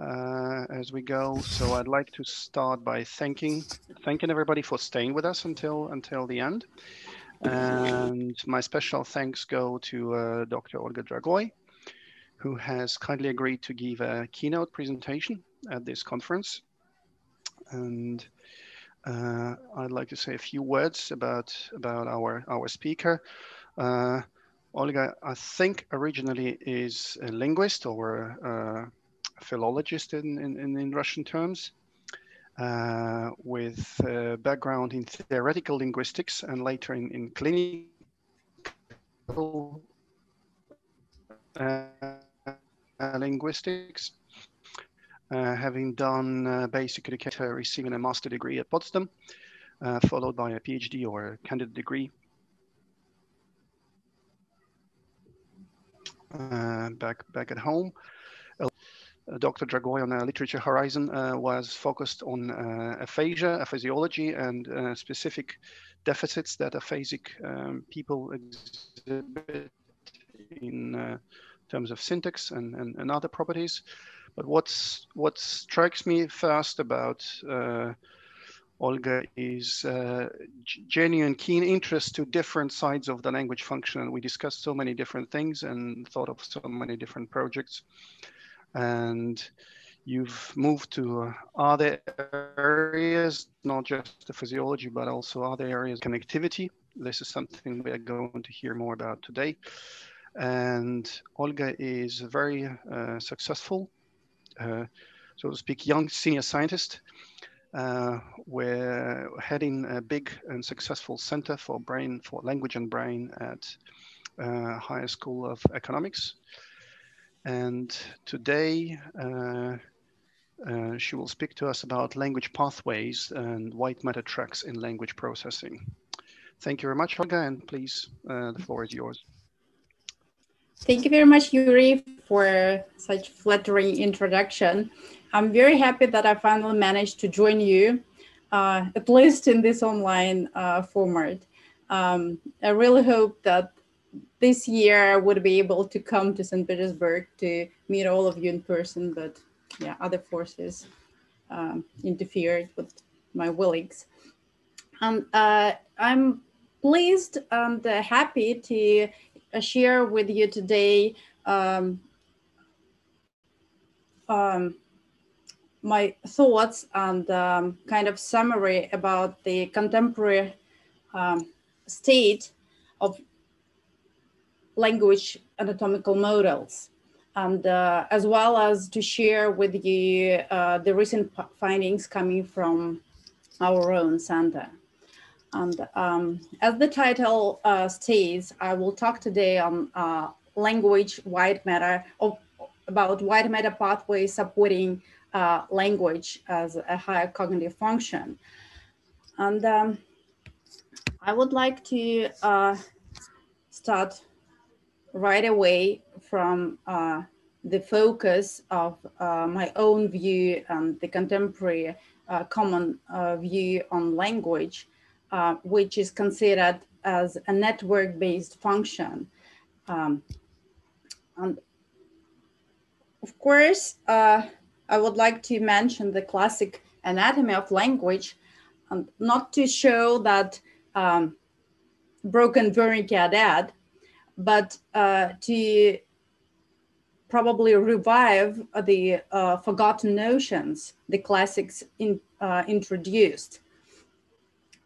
uh, as we go. So I'd like to start by thanking thanking everybody for staying with us until until the end. And my special thanks go to uh, Dr. Olga Dragoy, who has kindly agreed to give a keynote presentation at this conference. And uh, I'd like to say a few words about about our our speaker. Uh, Olga, I think originally is a linguist or a, a philologist in, in, in, Russian terms, uh, with a background in theoretical linguistics and later in, in clinical uh, linguistics. Uh, having done uh, basic education, receiving a master degree at Potsdam, uh, followed by a PhD or a candidate degree uh, back back at home. Uh, Dr. Dragoy on Literature Horizon was focused on aphasia, aphasiology, and specific deficits that aphasic um, people exhibit in terms of syntax and, and, and other properties. But what's what strikes me first about uh, Olga is uh, genuine keen interest to different sides of the language function. And we discussed so many different things and thought of so many different projects. And you've moved to other areas, not just the physiology, but also other areas, connectivity. This is something we are going to hear more about today. And Olga is very uh, successful uh, so to speak, young senior scientist. Uh, we're heading a big and successful center for brain, for language and brain at uh, Higher School of Economics. And today, uh, uh, she will speak to us about language pathways and white matter tracks in language processing. Thank you very much, Olga, and please, uh, the floor is yours. Thank you very much, Yuri, for such flattering introduction. I'm very happy that I finally managed to join you, uh, at least in this online uh, format. Um, I really hope that this year I would be able to come to St. Petersburg to meet all of you in person, but yeah, other forces um, interfered with my willings. Um, uh, I'm pleased and happy to share with you today um, um, my thoughts and um, kind of summary about the contemporary um, state of language anatomical models and uh, as well as to share with you uh, the recent findings coming from our own center. And um, as the title uh, states, I will talk today on uh, language white matter, of, about white matter pathways supporting uh, language as a higher cognitive function. And um, I would like to uh, start right away from uh, the focus of uh, my own view and the contemporary common view on language uh, which is considered as a network-based function. Um, and of course, uh, I would like to mention the classic anatomy of language, and not to show that um, broken dead, but uh, to probably revive the uh, forgotten notions the classics in, uh, introduced.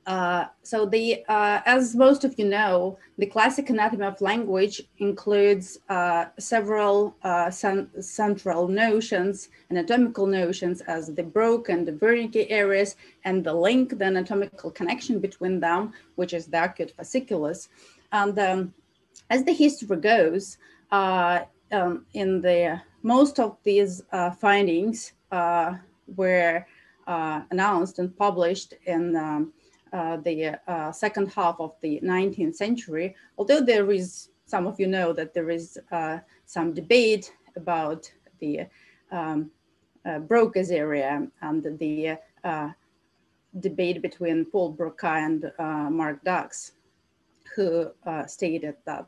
Uh, so the, uh, as most of you know, the classic anatomy of language includes uh, several central notions, anatomical notions as the Broca, the Wernicke areas, and the link, the anatomical connection between them, which is the arcuate fasciculus. And um, as the history goes, uh, um, in the most of these findings were announced and published in um, uh, the uh, second half of the 19th century, although there is, some of you know that there is uh, some debate about the um, uh, Broca's area and the uh, debate between Paul Broca and Marc Dax, who stated that,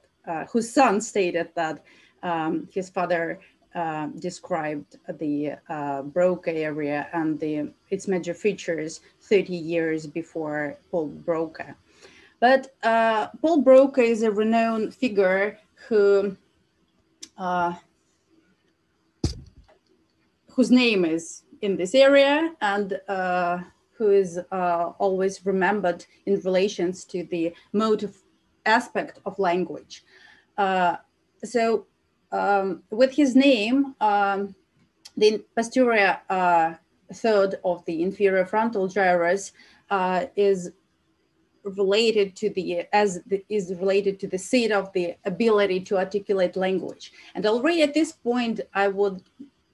whose son stated that um, his father uh, described the uh, Broca area and the, its major features 30 years before Paul Broca. But uh, Paul Broca is a renowned figure who uh, whose name is in this area and uh, who is uh, always remembered in relations to the motive aspect of language. Uh, so um, with his name, um, the posterior uh, third of the inferior frontal gyrus uh, is related to the as the, is related to the seat of the ability to articulate language and already at this point i would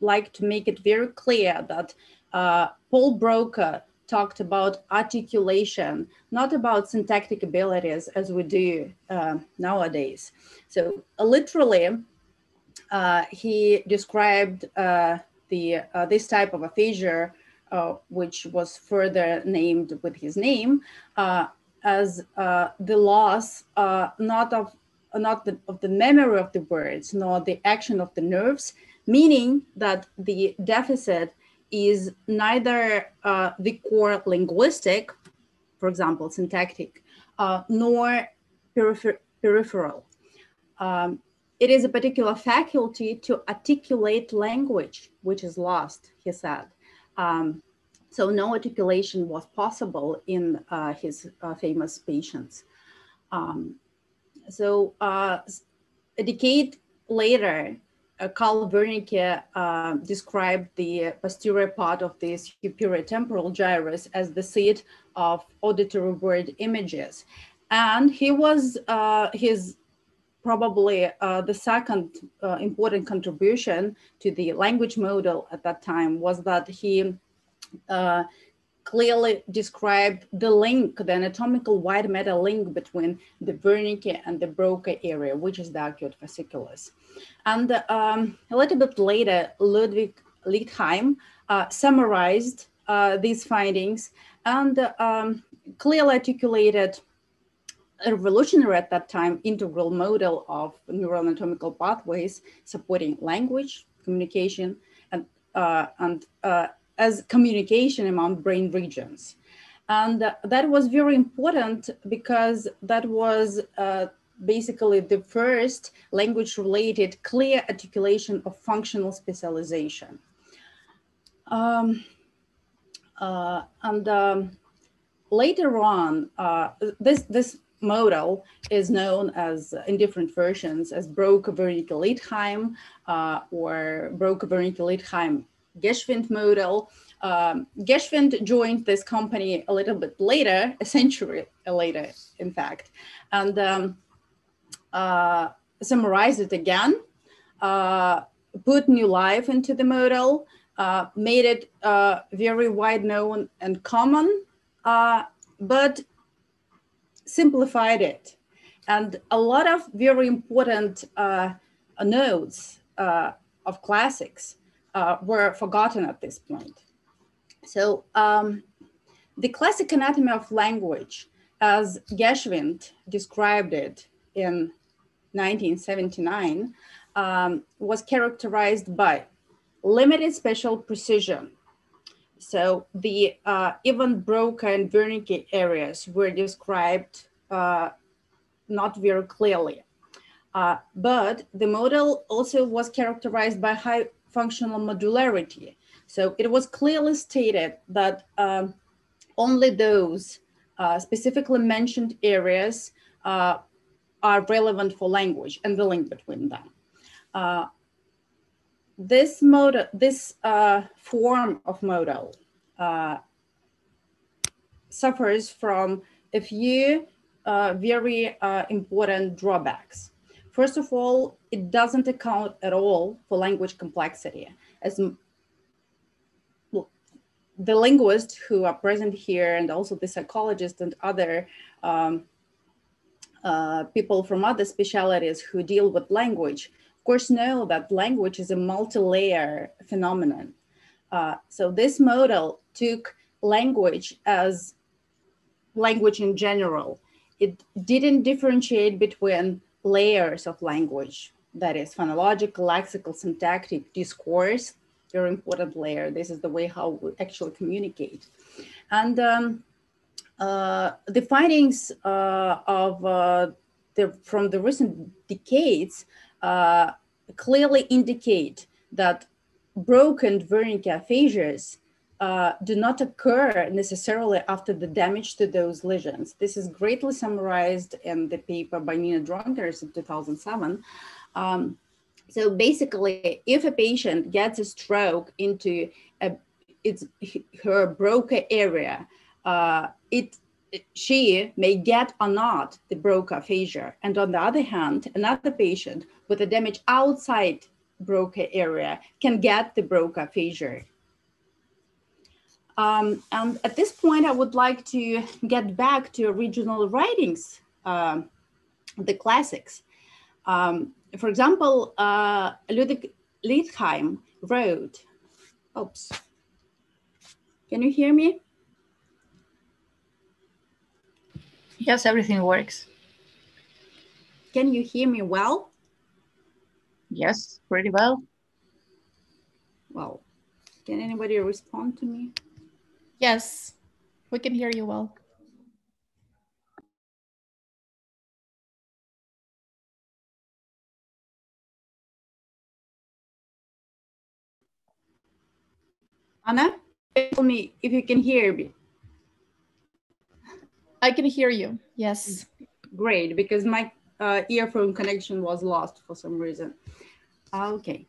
like to make it very clear that uh, paul broca talked about articulation not about syntactic abilities as we do uh, nowadays. So uh, literally uh, he described uh, the this type of aphasia uh, which was further named with his name, uh, as uh, the loss uh, not of not the, of the memory of the words nor the action of the nerves meaning that the deficit is neither uh, the core linguistic for example syntactic uh, nor peripher peripheral um, it is a particular faculty to articulate language which is lost he said um, so no articulation was possible in uh, his uh, famous patients. Um, so uh, a decade later, uh, Carl Wernicke uh, described the posterior part of this superior temporal gyrus as the seat of auditory word images. And he was uh, his probably the second important contribution to the language model at that time was that he uh, clearly described the link, the anatomical white matter link between the Wernicke and the Broca area, which is the arcuate fasciculus. And um, a little bit later, Ludwig Lichtheim uh, summarized uh, these findings and um, clearly articulated a revolutionary at that time integral model of neuroanatomical pathways supporting language, communication, and, uh, and uh, as communication among brain regions. And that was very important because that was uh, basically the first language related clear articulation of functional specialization. Um, uh, and um, later on, uh, this, this model is known as in different versions as Broca-Wernicke-Lichtheim uh, or Broca-Wernicke-Lichtheim Geschwind model. Um, Geschwind joined this company a little bit later, a century later, in fact, and um, uh, summarized it again, uh, put new life into the model, uh, made it uh, very wide known and common, uh, but simplified it. And a lot of very important uh, notes of classics uh, were forgotten at this point. So um, the classic anatomy of language, as Geschwind described it in 1979, um, was characterized by limited spatial precision. So the uh, even Broca and Wernicke areas were described uh, not very clearly. Uh, but the model also was characterized by high functional modularity. So it was clearly stated that um, only those uh, specifically mentioned areas uh, are relevant for language and the link between them. Uh, this model, this uh, form of model uh, suffers from a few uh, very important drawbacks. First of all, it doesn't account at all for language complexity. As the linguists who are present here and also the psychologists and other um, uh, people from other specialities who deal with language, of course, know that language is a multi-layer phenomenon. Uh, so this model took language as language in general. It didn't differentiate between layers of language, that is phonological, lexical, syntactic, discourse, very important layer. This is the way how we actually communicate. And um, uh, the findings uh, of uh, the, from the recent decades uh, clearly indicate that Broca Wernicke aphasias uh, do not occur necessarily after the damage to those lesions. This is greatly summarized in the paper by Nina Dronkers in 2007. Um, so basically, if a patient gets a stroke into a, it's her Broca area, uh, it she may get or not the Broca aphasia. And on the other hand, another patient with a damage outside Broca area can get the Broca aphasia. Um, and at this point, I would like to get back to original writings, uh, the classics. Um, for example, uh, Ludwig Lichtheim wrote, oops, can you hear me? Yes, everything works. Can you hear me well? Yes, pretty well. Well, can anybody respond to me? Yes, we can hear you well. Anna, tell me if you can hear me. I can hear you. Yes. Great, because my uh, earphone connection was lost for some reason. Okay.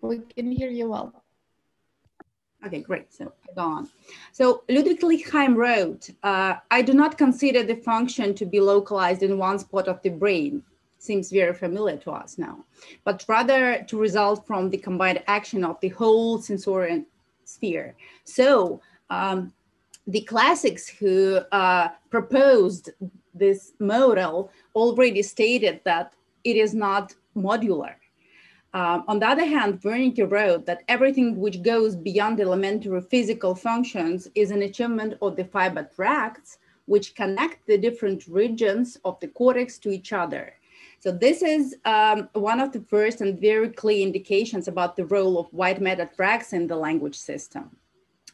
We can hear you well. Okay, great. So I go on. So Ludwig Lichtheim wrote, uh, I do not consider the function to be localized in one spot of the brain. Seems very familiar to us now, but rather to result from the combined action of the whole sensorial sphere. So um, the classics who uh, proposed this model already stated that it is not modular. Um, on the other hand, Wernicke wrote that everything which goes beyond elementary physical functions is an achievement of the fiber tracts, which connect the different regions of the cortex to each other. So this is um, one of the first and very clear indications about the role of white matter tracts in the language system.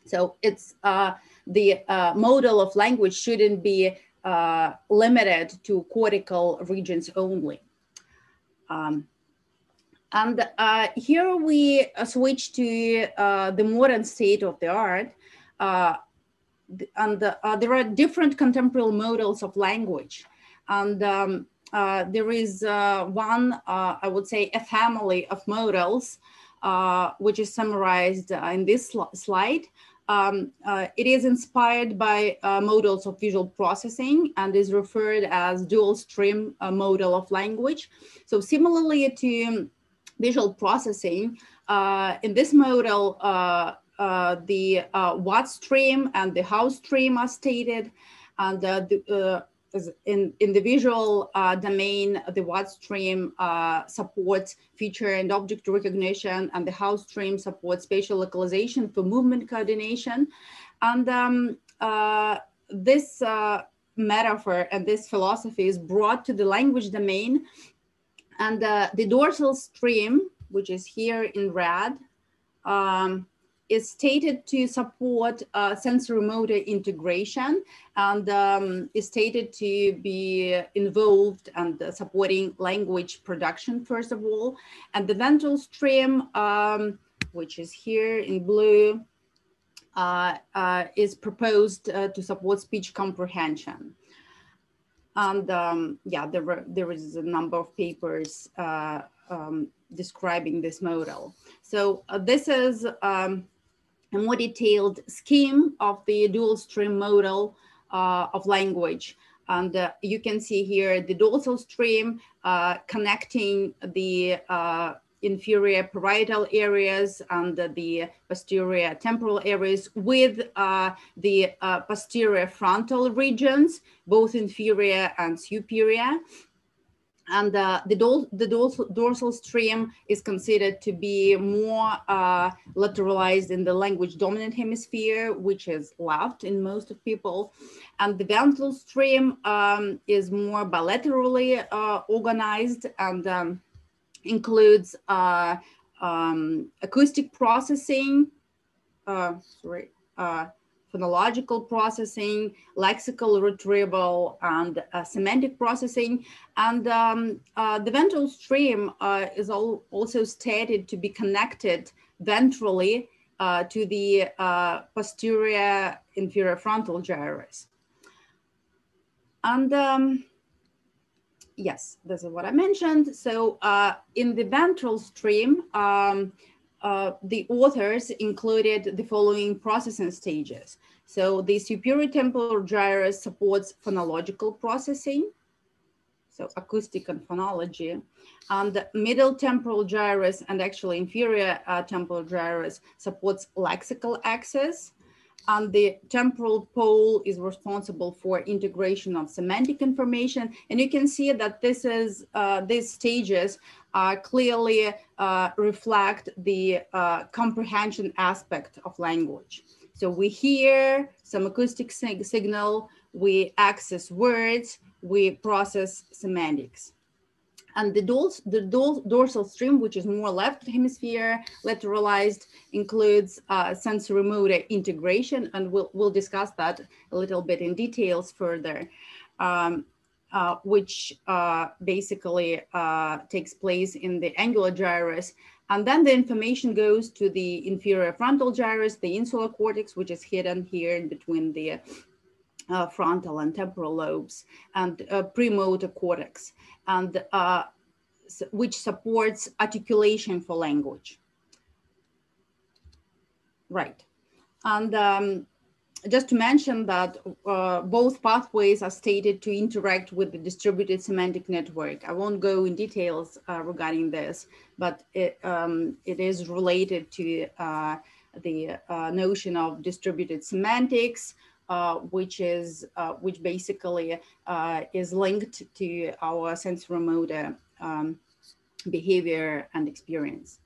So it's uh, the uh, model of language shouldn't be uh, limited to cortical regions only. Um, and uh, here we uh, switch to uh, the modern state of the art. Uh, and there are different contemporary models of language. And um, there is one, I would say, a family of models, which is summarized in this sl slide. Um, uh, it is inspired by uh, models of visual processing and is referred as dual stream uh, model of language. So similarly to visual processing, uh, in this model, uh, uh, the what stream and the how stream are stated and the, in, in the visual uh, domain, the what stream uh, supports feature and object recognition, and the how stream supports spatial localization for movement coordination. And um, uh, this metaphor and this philosophy is brought to the language domain. And uh, the dorsal stream, which is here in red, um, is stated to support uh, sensory motor integration and um, is stated to be involved and uh, supporting language production, first of all. And the ventral stream, um, which is here in blue, uh, uh is proposed uh, to support speech comprehension. And um, yeah, there, were there is a number of papers uh, um, describing this model. So this is um, a more detailed scheme of the dual stream model uh, of language. And uh, you can see here the dorsal stream uh, connecting the uh, inferior parietal areas and the posterior temporal areas with uh, the uh, posterior frontal regions, both inferior and superior and uh, the, the dorsal, dorsal stream is considered to be more uh, lateralized in the language dominant hemisphere, which is left in most of people. And the ventral stream um, is more bilaterally uh, organized and um, includes uh, um, acoustic processing, uh, sorry, uh, phonological processing, lexical retrieval, and uh, semantic processing. And um, uh, the ventral stream uh, is all also stated to be connected ventrally to the posterior inferior frontal gyrus. And um, yes, this is what I mentioned. So uh, in the ventral stream, um, uh, the authors included the following processing stages. So the superior temporal gyrus supports phonological processing, so acoustic and phonology. And the middle temporal gyrus and actually inferior uh, temporal gyrus supports lexical access. And the temporal pole is responsible for integration of semantic information. And you can see that this is, uh, these stages uh, clearly uh, reflect the uh, comprehension aspect of language. So we hear some acoustic sig signal, we access words, we process semantics. And the, dors the dorsal stream, which is more left hemisphere lateralized, includes uh, sensory motor integration, and we'll, we'll discuss that a little bit in details further, um, uh, which uh, basically uh, takes place in the angular gyrus. And then the information goes to the inferior frontal gyrus, the insular cortex, which is hidden here in between the uh, frontal and temporal lobes and uh, premotor cortex, and uh, which supports articulation for language. Right. And um, just to mention that uh, both pathways are stated to interact with the distributed semantic network. I won't go in details uh, regarding this, but it, um, it is related to uh, the notion of distributed semantics, uh, which is uh, which basically uh, is linked to our sensorimotor um, behavior and experience.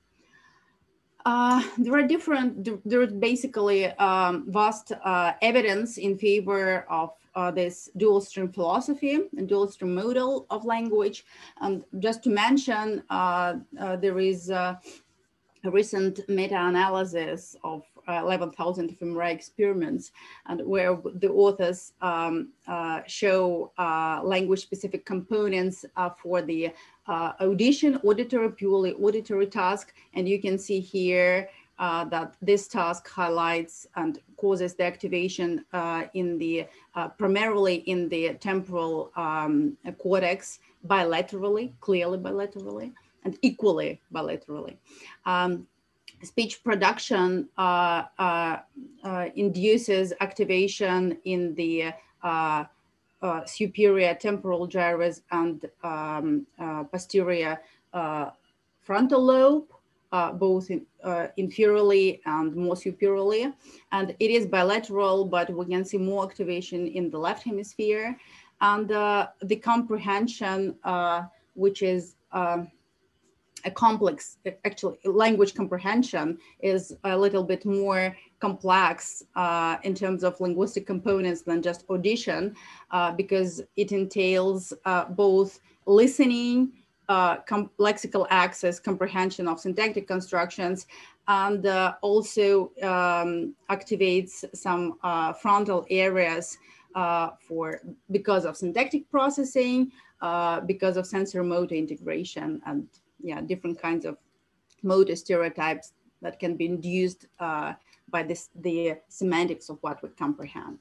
Uh, there are different, there is basically um, vast uh, evidence in favor of uh, this dual stream philosophy and dual stream model of language. And just to mention, there is a recent meta-analysis of 11,000 fMRI experiments, and where the authors um, uh, show uh, language-specific components uh, for the uh, audition, auditory, purely auditory task. And you can see here uh, that this task highlights and causes the activation in the, primarily in the temporal um, cortex bilaterally, clearly bilaterally, and equally bilaterally. Um, speech production uh, uh, uh, induces activation in the uh, uh, superior temporal gyrus and um, uh, posterior frontal lobe, both in, inferiorly and more superiorly. And it is bilateral, but we can see more activation in the left hemisphere. And the comprehension, which is um, a complex, actually language comprehension is a little bit more complex uh, in terms of linguistic components than just audition, uh, because it entails uh, both listening, uh, lexical access, comprehension of syntactic constructions, and uh, also um, activates some uh, frontal areas for because of syntactic processing, because of sensor motor integration and yeah, different kinds of motor stereotypes that can be induced uh, by this, the semantics of what we comprehend.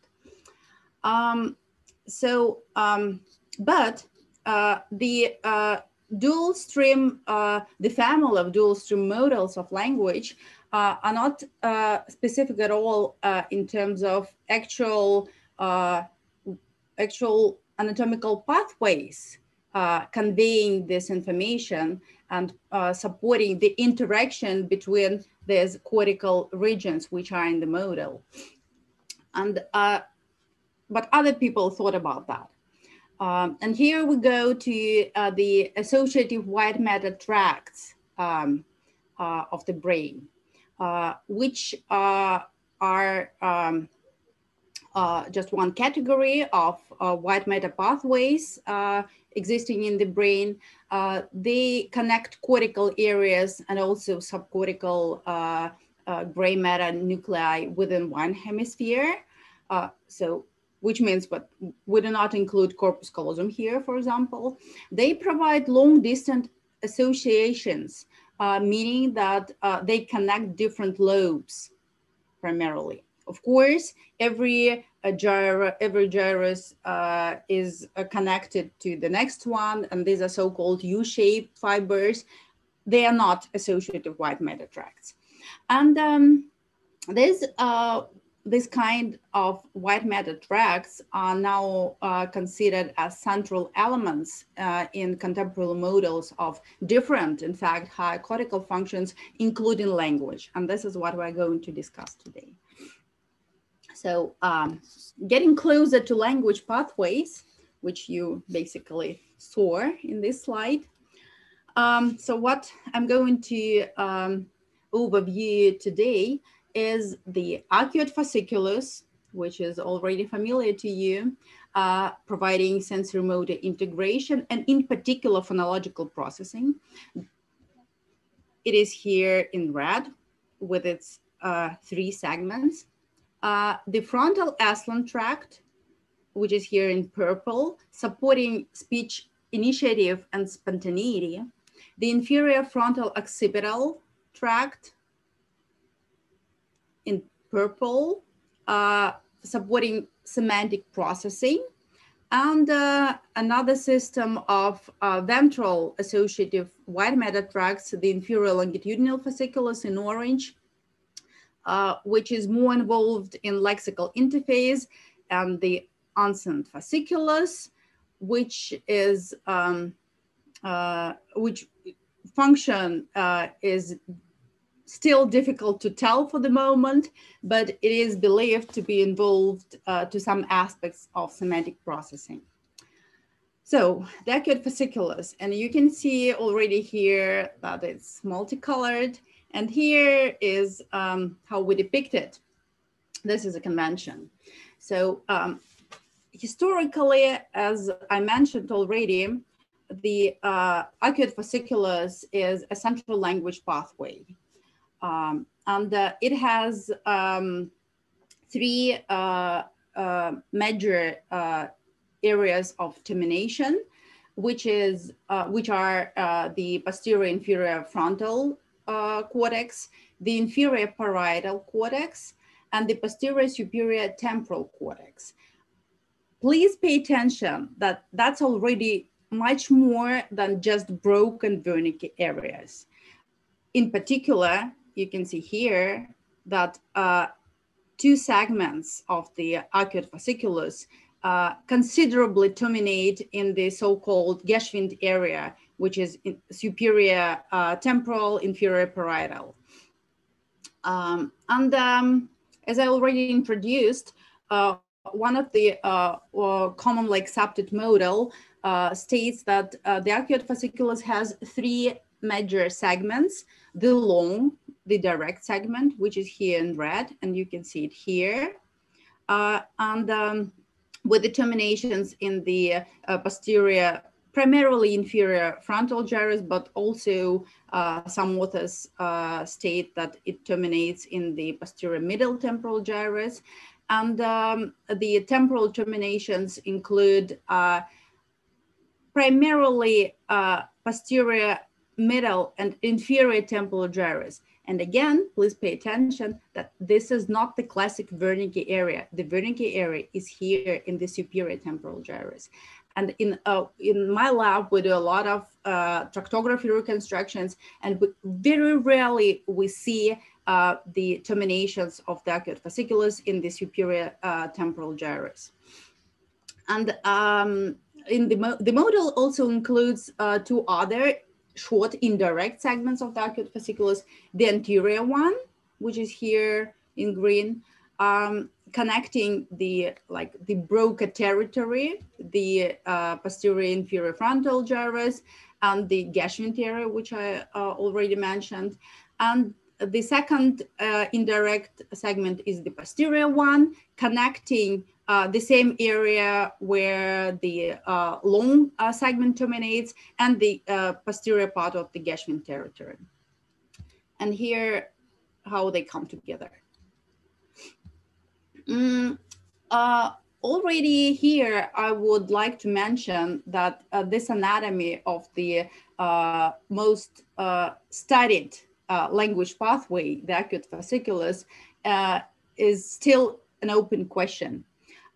Um, so, um, but uh, the uh, dual stream, uh, the family of dual stream models of language uh, are not uh, specific at all in terms of actual, actual anatomical pathways conveying this information and uh, supporting the interaction between these cortical regions which are in the model. And, uh, but other people thought about that. Um, and here we go to uh, the associative white matter tracts um, uh, of the brain, uh, which uh, are um, uh, just one category of uh, white matter pathways uh, existing in the brain. Uh, they connect cortical areas and also subcortical uh, gray matter nuclei within one hemisphere. so, which means, but we do not include corpus callosum here, for example. They provide long distance associations, meaning that they connect different lobes primarily. Of course, every uh, gyre, every gyrus uh, is uh, connected to the next one, and these are so-called U-shaped fibers. They are not associated white matter tracts. And um, this, uh, this kind of white matter tracts are now uh, considered as central elements uh, in contemporary models of different, in fact, high cortical functions, including language. And this is what we're going to discuss today. So um, getting closer to language pathways, which you basically saw in this slide. Um, so what I'm going to um, overview today is the arcuate fasciculus, which is already familiar to you, uh, providing sensory motor integration and in particular phonological processing. It is here in red with its uh, three segments. Uh, the frontal aslant tract, which is here in purple, supporting speech initiative and spontaneity. The inferior frontal occipital tract in purple, uh, supporting semantic processing. And uh, another system of uh, ventral associative white matter tracts, the inferior longitudinal fasciculus in orange, uh, which is more involved in lexical interface and the uncinate fasciculus, which is um, uh, which function uh, is still difficult to tell for the moment, but it is believed to be involved uh, to some aspects of semantic processing. So arcuate fasciculus, and you can see already here that it's multicolored and here is um, how we depict it. This is a convention. So um, historically, as I mentioned already, the uh, arcuate fasciculus is a central language pathway. Um, and uh, it has um, three uh, uh major uh, areas of termination, which is uh, which are the posterior inferior frontal uh, cortex, the inferior parietal cortex, and the posterior superior temporal cortex. Please pay attention that that's already much more than just Broca Wernicke areas. In particular, you can see here that uh, two segments of the arcuate fasciculus uh, considerably terminate in the so-called Geschwind area, which is superior uh, temporal, inferior parietal. Um, and um, as I already introduced, uh, one of the uh, commonly accepted model uh, states that uh, the arcuate fasciculus has three major segments, the long, the direct segment, which is here in red, and you can see it here. Uh, and um, with the terminations in the posterior primarily inferior frontal gyrus, but also uh, some authors uh, state that it terminates in the posterior middle temporal gyrus. And um, the temporal terminations include uh, primarily uh, posterior middle and inferior temporal gyrus. And again, please pay attention that this is not the classic Wernicke area. The Wernicke area is here in the superior temporal gyrus. And in, uh, in my lab, we do a lot of uh, tractography reconstructions, and we, very rarely we see uh, the terminations of the arcuate fasciculus in the superior uh, temporal gyrus. And um, in the, mo the model also includes uh, two other short indirect segments of the arcuate fasciculus, the anterior one, which is here in green, um, connecting the like the Broca territory, the uh, posterior inferior frontal gyrus, and the Geschwind area, which I uh, already mentioned. And the second uh, indirect segment is the posterior one, connecting uh, the same area where the uh, long uh, segment terminates and the posterior part of the Geschwind territory. And here, how they come together. Mm, uh, already here, I would like to mention that uh, this anatomy of the most studied language pathway, the arcuate fasciculus, is still an open question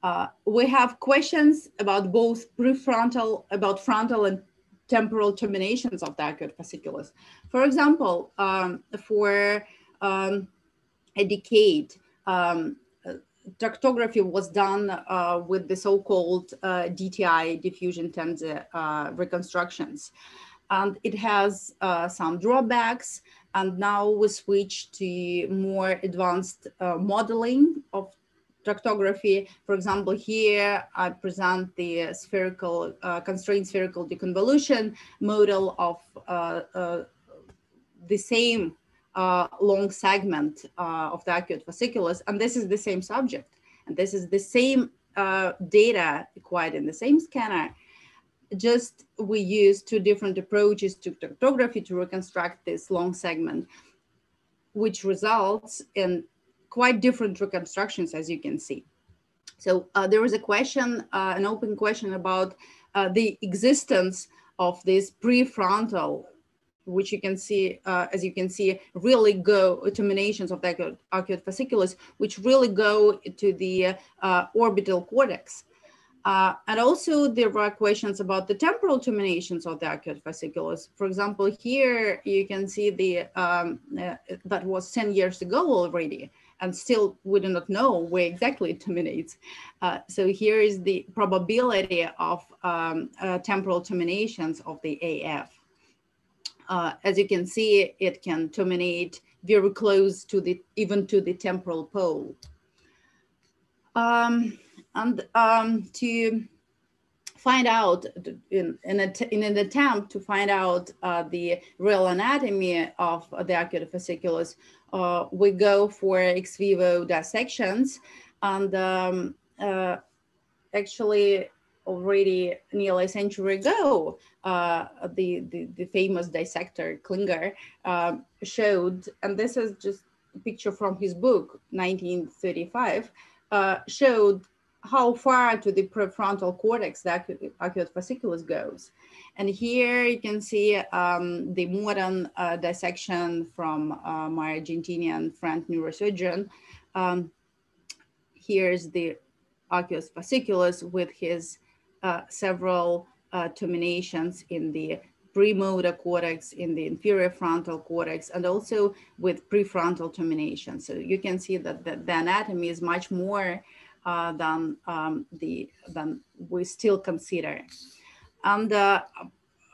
uh, we have questions about both prefrontal, about frontal and temporal terminations of the arcuate fasciculus. For example, um, for um, a decade, um, tractography was done uh, with the so-called uh, DTI diffusion tensor uh, reconstructions. And it has some drawbacks. And now we switch to more advanced modeling of tractography. For example, here I present the spherical, uh, constrained spherical deconvolution model of uh, uh, the same uh, long segment uh, of the arcuate fasciculus. And this is the same subject. And this is the same uh, data acquired in the same scanner. Just we use two different approaches to tractography to reconstruct this long segment, which results in quite different reconstructions, as you can see. So uh, there was a question, uh, an open question about uh, the existence of this prefrontal, which you can see, uh, as you can see, really go terminations of the arcuate fasciculus, which really go to the uh, orbital cortex. Uh, and also there are questions about the temporal terminations of the arcuate fasciculus. For example, here you can see the um, uh, that was 10 years ago already and still we do not know where exactly it terminates. Uh, so here is the probability of um, uh, temporal terminations of the AF. Uh, as you can see, it can terminate very close to the, even to the temporal pole. Um, and um, to find out in, in, a, in, an attempt to find out uh, the real anatomy of the arcuate fasciculus, uh, we go for ex vivo dissections. And um, uh, actually, already nearly a century ago, uh, the, the, the, famous dissector Klingler um, showed, and this is just a picture from his book, 1935, uh, showed how far to the prefrontal cortex the arcuate, arcuate fasciculus goes. And here you can see um, the modern uh, dissection from uh, my Argentinian friend neurosurgeon. Um, here's the arcuate fasciculus with his uh, several uh, terminations in the premotor cortex, in the inferior frontal cortex, and also with prefrontal termination. So you can see that the, the anatomy is much more uh, than um, the than we still consider. And uh,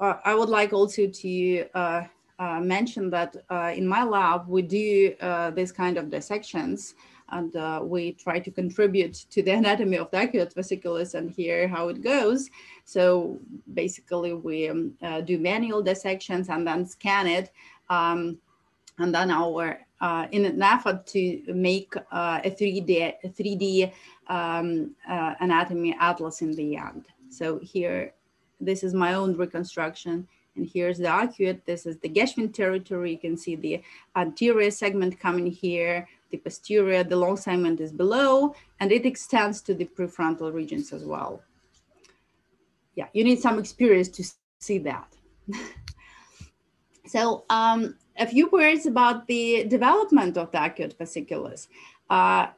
uh, I would like also to uh, uh, mention that uh, in my lab we do this kind of dissections and uh, we try to contribute to the anatomy of the arcuate fasciculus and hear how it goes. So basically we um, uh, do manual dissections and then scan it. Um, and then our, uh, in an effort to make a 3D, a 3D um, uh, anatomy atlas in the end. So here, this is my own reconstruction. And here's the arcuate. This is the Geschwind territory. You can see the anterior segment coming here, the posterior, the long segment is below, and it extends to the prefrontal regions as well. Yeah, you need some experience to see that. so um, a few words about the development of the arcuate fasciculus. Uh,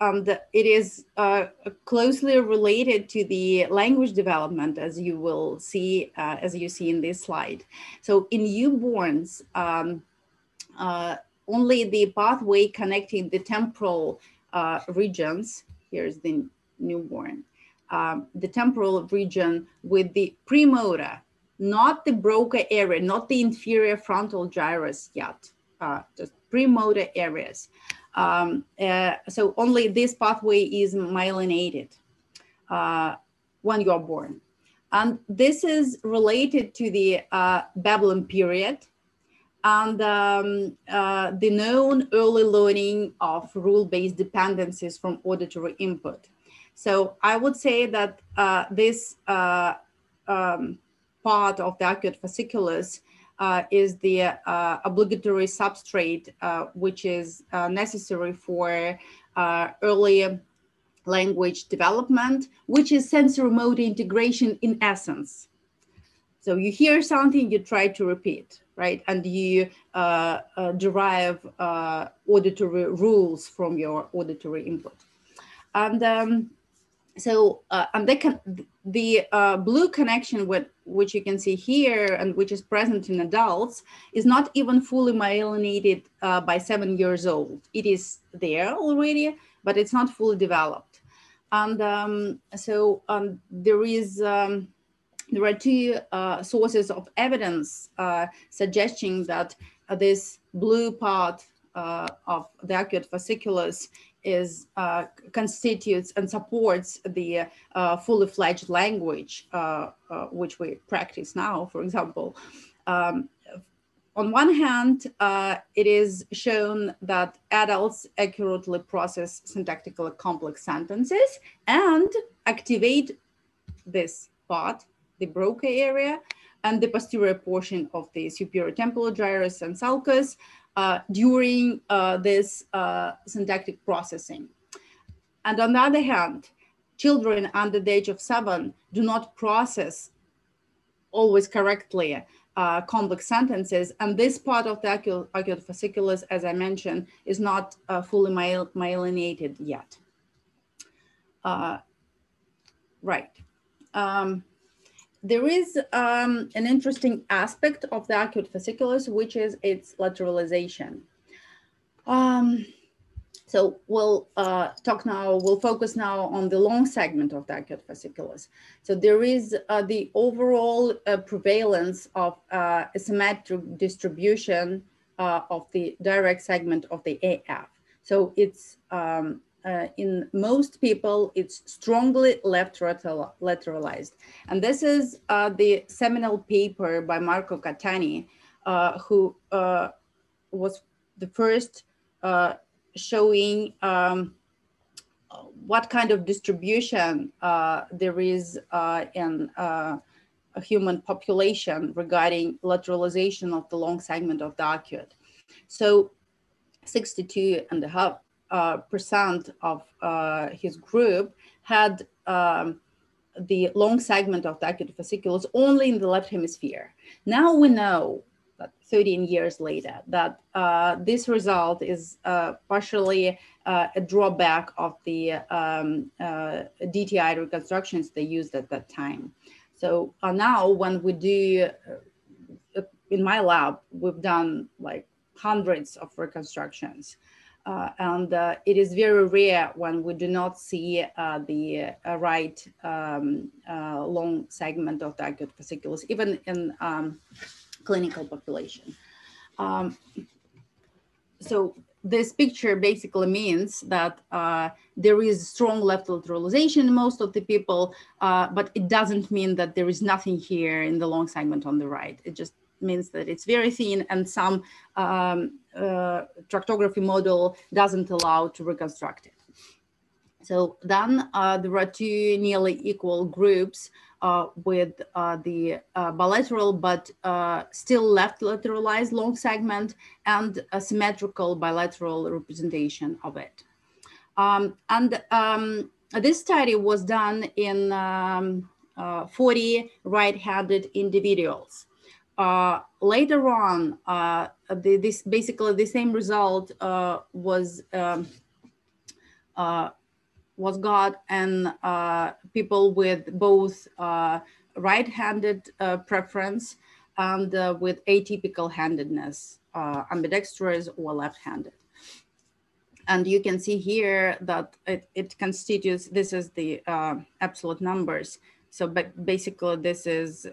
and it is uh, closely related to the language development, as you will see, uh, as you see in this slide. So in newborns, um, uh, only the pathway connecting the temporal uh, regions, here's the newborn, um, the temporal region with the premotor, not the Broca area, not the inferior frontal gyrus yet, uh, just premotor areas. Um, uh, so only this pathway is myelinated uh, when you're born. And this is related to the uh, babbling period. And um, uh, the known early learning of rule-based dependencies from auditory input. So I would say that uh, this uh, um, part of the arcuate fasciculus uh, is the uh, obligatory substrate, uh, which is necessary for early language development, which is sensory motor integration in essence. So you hear something, you try to repeat, right? And you uh, uh, derive uh, auditory rules from your auditory input. And um, so, and they can, the blue connection with which you can see here and which is present in adults is not even fully myelinated uh, by seven years old. It is there already, but it's not fully developed. And um, so um, there is, um, there are two uh, sources of evidence uh, suggesting that uh, this blue part uh, of the arcuate fasciculus is uh, constitutes and supports the uh, fully fledged language, which we practice now, for example. Um, on one hand, uh, it is shown that adults accurately process syntactically complex sentences and activate this part, the Broca area, and the posterior portion of the superior temporal gyrus and sulcus uh, during uh, this uh, syntactic processing. And on the other hand, children under the age of seven do not process always correctly uh, complex sentences. And this part of the arcuate, fasciculus, as I mentioned, is not uh, fully myel myelinated yet. Uh, right. Um, there is um, an interesting aspect of the arcuate fasciculus, which is its lateralization. Um, so we'll uh, talk now, we'll focus now on the long segment of the arcuate fasciculus. So there is uh, the overall uh, prevalence of uh, asymmetric distribution uh, of the direct segment of the AF. So it's um, uh, in most people, it's strongly left lateralized. And this is uh, the seminal paper by Marco Catani, uh, who uh, was the first uh, showing um, what kind of distribution uh, there is in a human population regarding lateralization of the long segment of the arcuate. So 62 and a half percent of uh, his group had um, the long segment of the fasciculus only in the left hemisphere. Now we know that 13 years later that uh, this result is uh, partially uh, a drawback of the um, uh, DTI reconstructions they used at that time. So now when we do, in my lab, we've done like hundreds of reconstructions. Uh, and uh, it is very rare when we do not see uh, the uh, right um, uh, long segment of the arcuate even in um, clinical population. Um, so this picture basically means that uh, there is strong left lateralization in most of the people, but it doesn't mean that there is nothing here in the long segment on the right. It just means that it's very thin and some um, uh, tractography model doesn't allow to reconstruct it. So then uh, there are two nearly equal groups uh, with uh, the uh, bilateral but uh, still left lateralized long segment and a symmetrical bilateral representation of it. Um, and um, this study was done in um, 40 right-handed individuals. Uh, later on, uh, the, this basically the same result uh, was um, uh, was got and uh, people with both uh, right-handed preference and with atypical handedness, ambidextrous or left-handed. And you can see here that it, it constitutes, this is the absolute numbers. So but basically this is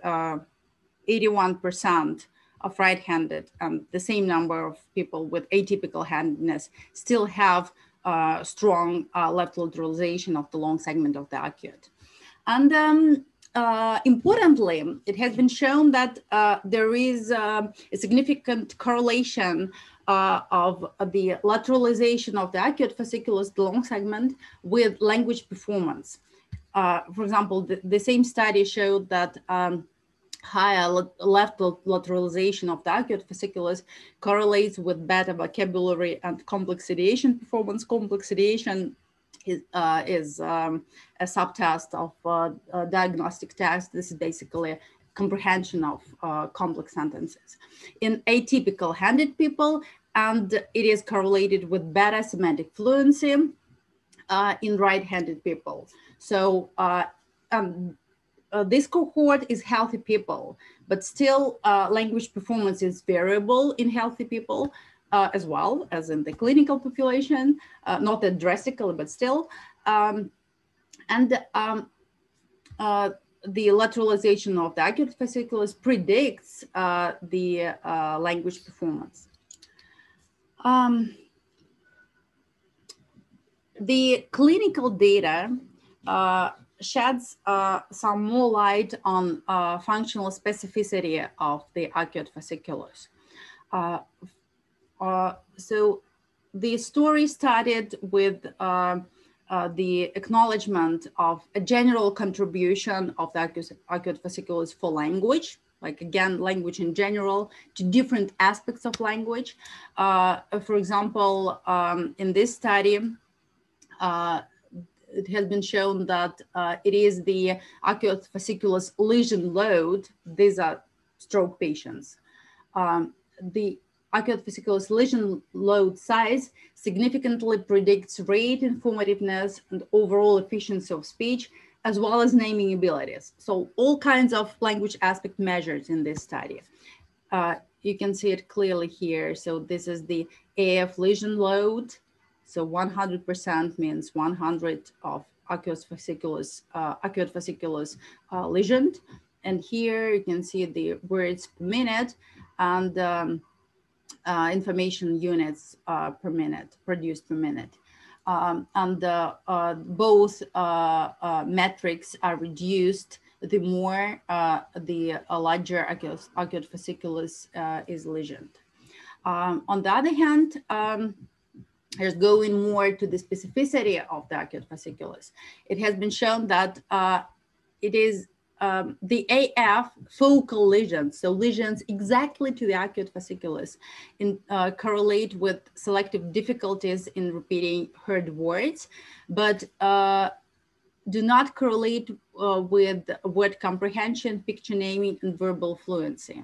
81% of right-handed, um, the same number of people with atypical handedness still have uh, strong uh, left lateralization of the long segment of the arcuate. And um, uh, importantly, it has been shown that uh, there is uh, a significant correlation uh, of the lateralization of the arcuate fasciculus, the long segment, with language performance. Uh, for example, the, the, same study showed that um, higher left lateralization of the arcuate fasciculus correlates with better vocabulary and complex ideation performance. Complex ideation is, uh, is um, a subtest of uh, a diagnostic test. This is basically comprehension of uh, complex sentences. In atypical handed people, and it is correlated with better semantic fluency uh, in right-handed people. So um, uh, this cohort is healthy people, but still uh, language performance is variable in healthy people uh, as well as in the clinical population, uh, not that drastically, but still. Um, and um, uh, the lateralization of the arcuate fasciculus predicts uh, the language performance. Um, the clinical data uh, sheds some more light on functional specificity of the arcuate fasciculus. Uh, so the story started with uh, uh, the acknowledgement of a general contribution of the arcuate fasciculus for language, like again, language in general, to different aspects of language. Uh, for example, um, in this study, uh, it has been shown that uh, it is the arcuate fasciculus lesion load. These are stroke patients. Um, the arcuate fasciculus lesion load size significantly predicts rate informativeness and overall efficiency of speech, as well as naming abilities. So all kinds of language aspect measures in this study. Uh, you can see it clearly here. So this is the AF lesion load. So 100% means 100 of fasciculus, uh, arcuate fasciculus uh, lesioned. And here you can see the words per minute. And um, uh, information units uh, per minute, produced per minute. Um, and uh, both metrics are reduced the more the larger acute, arcuate fasciculus is lesioned. Um, on the other hand, um, here's going more to the specificity of the arcuate fasciculus. It has been shown that uh, it is um, the AF focal lesions, so lesions exactly to the arcuate fasciculus, in, uh, correlate with selective difficulties in repeating heard words, but uh, do not correlate uh, with word comprehension, picture naming, and verbal fluency.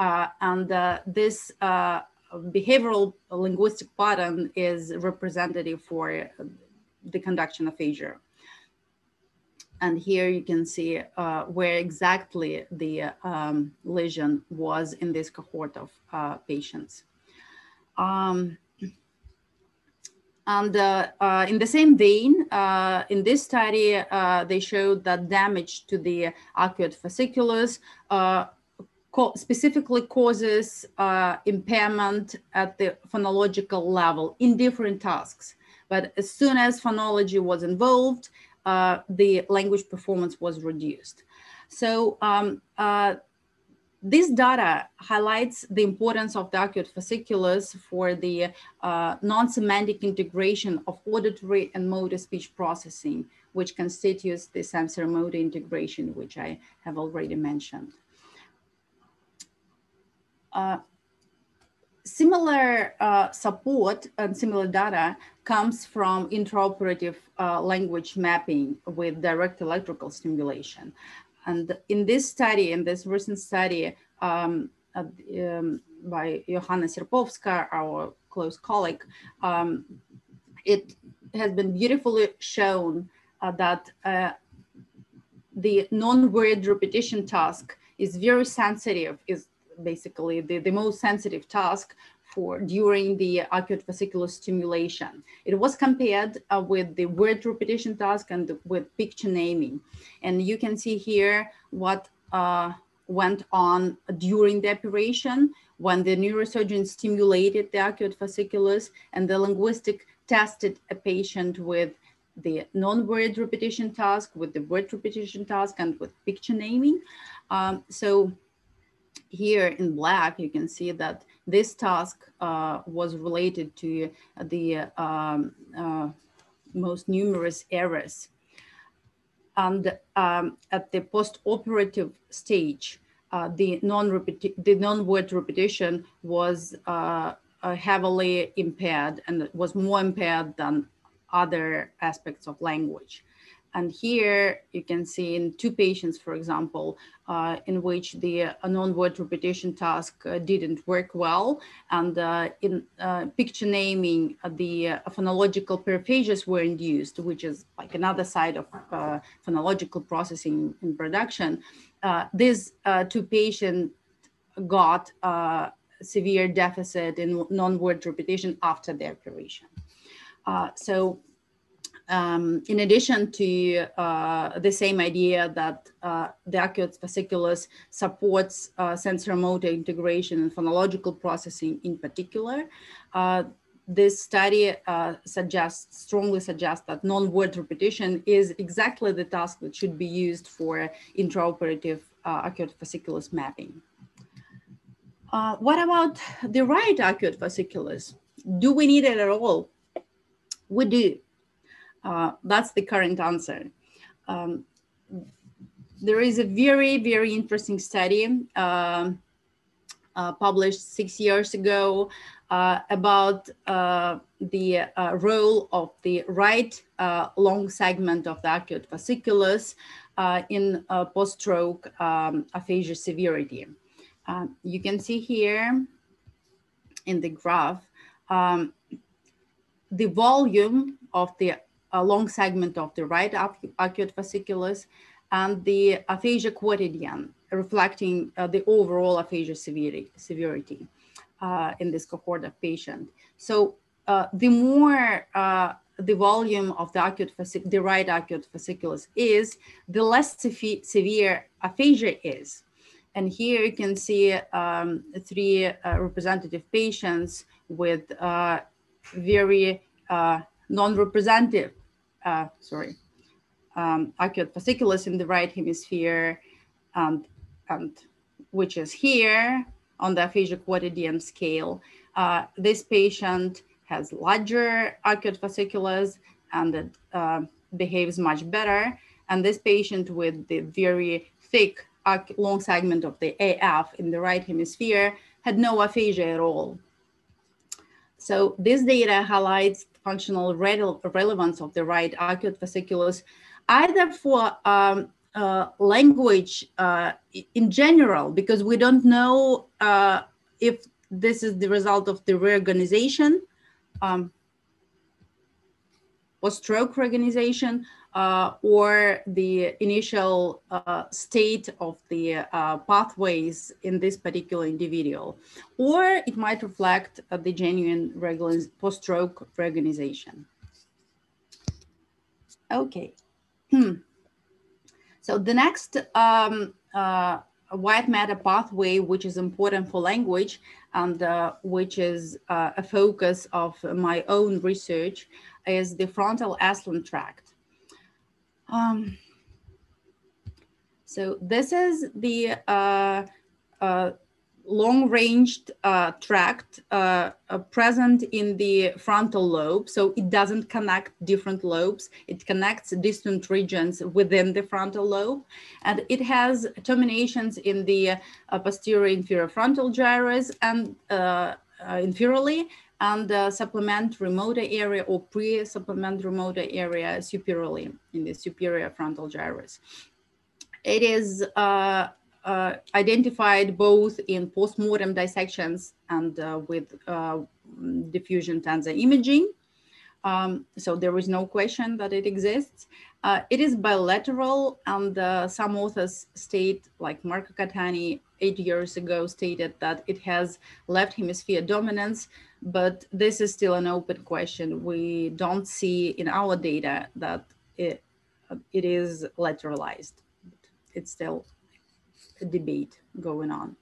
Uh, and uh, this behavioral linguistic pattern is representative for the conduction of aphasia. And here you can see uh, where exactly the um, lesion was in this cohort of uh, patients. Um, and uh, uh in the same vein, uh, in this study, uh, they showed that damage to the arcuate fasciculus co specifically causes impairment at the phonological level in different tasks. But as soon as phonology was involved, uh, the language performance was reduced. So um, uh, this data highlights the importance of the arcuate fasciculus for the uh, non-semantic integration of auditory and motor speech processing, which constitutes the sensory-motor integration, which I have already mentioned. Uh, similar uh, support and similar data comes from intraoperative uh, language mapping with direct electrical stimulation. And in this study, in this recent study um, um, by Johanna Sierpowska, our close colleague, um, it has been beautifully shown uh, that uh, the non-word repetition task is very sensitive, is basically the, the most sensitive task for during the arcuate fasciculus stimulation. It was compared uh, with the word repetition task and with picture naming. And you can see here what uh, went on during the operation when the neurosurgeon stimulated the arcuate fasciculus and the linguistic tested a patient with the non-word repetition task with the word repetition task and with picture naming. Um, so here in black, you can see that this task uh, was related to the um, uh, most numerous errors. And um, at the post-operative stage, uh, the non-word repetition was uh, uh, heavily impaired and was more impaired than other aspects of language. And here you can see in two patients, for example, uh, in which the uh, non-word repetition task uh, didn't work well. And uh, in uh, picture naming, uh, the phonological paraphasias were induced, which is like another side of phonological processing in production. these two patients got severe deficit in non-word repetition after their operation. so um, in addition to uh, the same idea that uh, the arcuate fasciculus supports uh, motor integration and phonological processing in particular, uh, this study uh, suggests, strongly suggests that non-word repetition is exactly the task that should be used for intraoperative uh, arcuate fasciculus mapping. what about the right arcuate fasciculus? Do we need it at all? We do. Uh, that's the current answer. Um, there is a very, very interesting study uh, uh, published six years ago uh, about uh, the role of the right long segment of the arcuate fasciculus in post-stroke um, aphasia severity. you can see here in the graph um, the volume of the a long segment of the right arcuate fasciculus and the aphasia quotient, reflecting uh, the overall aphasia severity, severity uh, in this cohort of patient. So uh, the more uh, the volume of the arcuate the right arcuate fasciculus is, the less severe aphasia is. And here you can see um, three uh, representative patients with uh, very non-representative uh, sorry, um, arcuate fasciculus in the right hemisphere, and, and which is here on the aphasia quotient scale. Uh, this patient has larger arcuate fasciculus and it uh, behaves much better. And this patient with the very thick long segment of the AF in the right hemisphere had no aphasia at all. So this data highlights functional relevance of the right arcuate fasciculus, either for um, uh, language uh, in general, because we don't know uh, if this is the result of the reorganization um, or stroke reorganization, uh, or the initial uh, state of the uh, pathways in this particular individual, or it might reflect uh, the genuine post-stroke reorganization. Okay. Hmm. So the next um, uh, white matter pathway, which is important for language and uh, which is a focus of my own research, is the frontal aslant tract. Um, so this is the uh, uh, long-ranged uh, tract uh, uh, present in the frontal lobe. So it doesn't connect different lobes. It connects distant regions within the frontal lobe. And it has terminations in the uh, posterior inferior frontal gyrus and inferiorly and the supplementary motor area or pre-supplementary motor area superiorly in the superior frontal gyrus. It is uh, uh, identified both in postmortem dissections and uh, with uh, diffusion tensor imaging. Um, so there is no question that it exists. Uh, it is bilateral and uh, some authors state, like Marco Catani eight years ago stated that it has left hemisphere dominance but this is still an open question. We don't see in our data that it, it is lateralized. It's still a debate going on.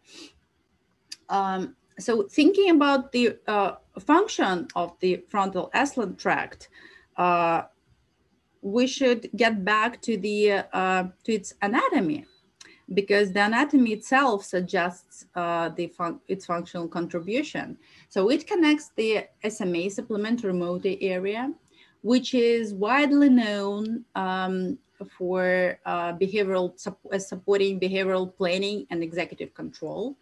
Um, so thinking about the uh, function of the frontal aslant tract, uh, we should get back to the uh, to its anatomy because the anatomy itself suggests uh, the fun its functional contribution. So it connects the SMA supplementary motor area, which is widely known um, for uh, behavioral supporting behavioral planning and executive control.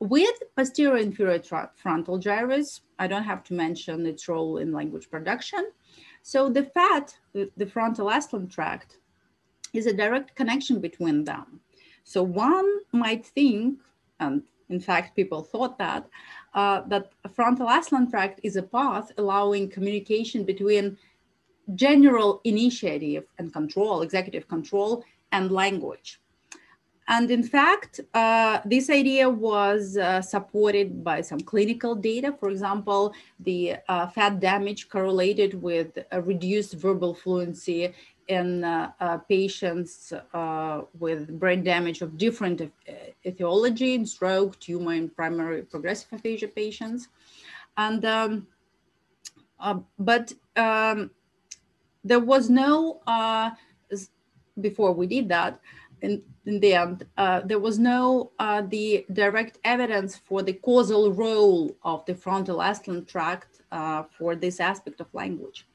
With posterior inferior frontal gyrus, I don't have to mention its role in language production. So the FAT, the frontal ascending tract, is a direct connection between them. So one might think, and in fact, people thought that, uh, that frontal ascending tract is a path allowing communication between general initiative and control, executive control, and language. And in fact, uh, this idea was uh, supported by some clinical data. For example, the uh, fat damage correlated with a reduced verbal fluency in uh, uh, patients uh, with brain damage of different etiology, in stroke, tumor, and primary progressive aphasia patients. And um, but um, there was no before we did that in, in the end, uh, there was no uh, the direct evidence for the causal role of the frontal ascending tract uh, for this aspect of language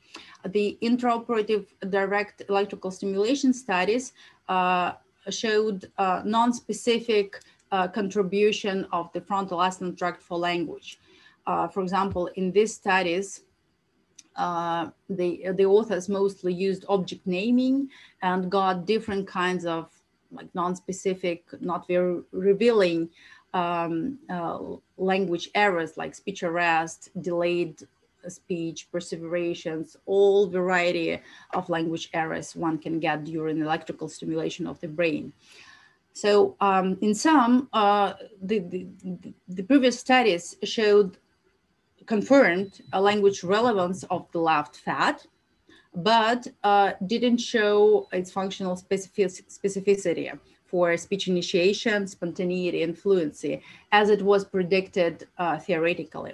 the intraoperative direct electrical stimulation studies uh, showed uh, non-specific uh, contribution of the frontal ascending tract for language. For example, in these studies, uh, the, the authors mostly used object naming and got different kinds of like non-specific, not very revealing um, uh, language errors like speech arrest, delayed speech, perseverations, all variety of language errors one can get during electrical stimulation of the brain. So um, in some, uh, the, the, the, previous studies showed, confirmed a language relevance of the left fat, but uh, didn't show its functional specific, specificity for speech initiation, spontaneity, and fluency, as it was predicted uh, theoretically.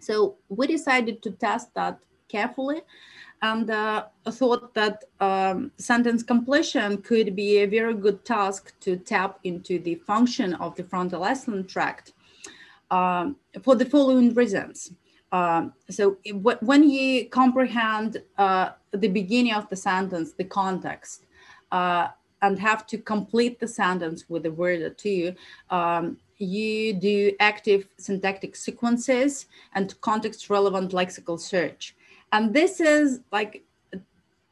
So we decided to test that carefully and uh, thought that um, sentence completion could be a very good task to tap into the function of the frontal ascending tract um, for the following reasons. Um, so it, when you comprehend uh, the beginning of the sentence, the context, uh, and have to complete the sentence with a word or two, um, you do active syntactic sequences and context relevant lexical search. And this is like a,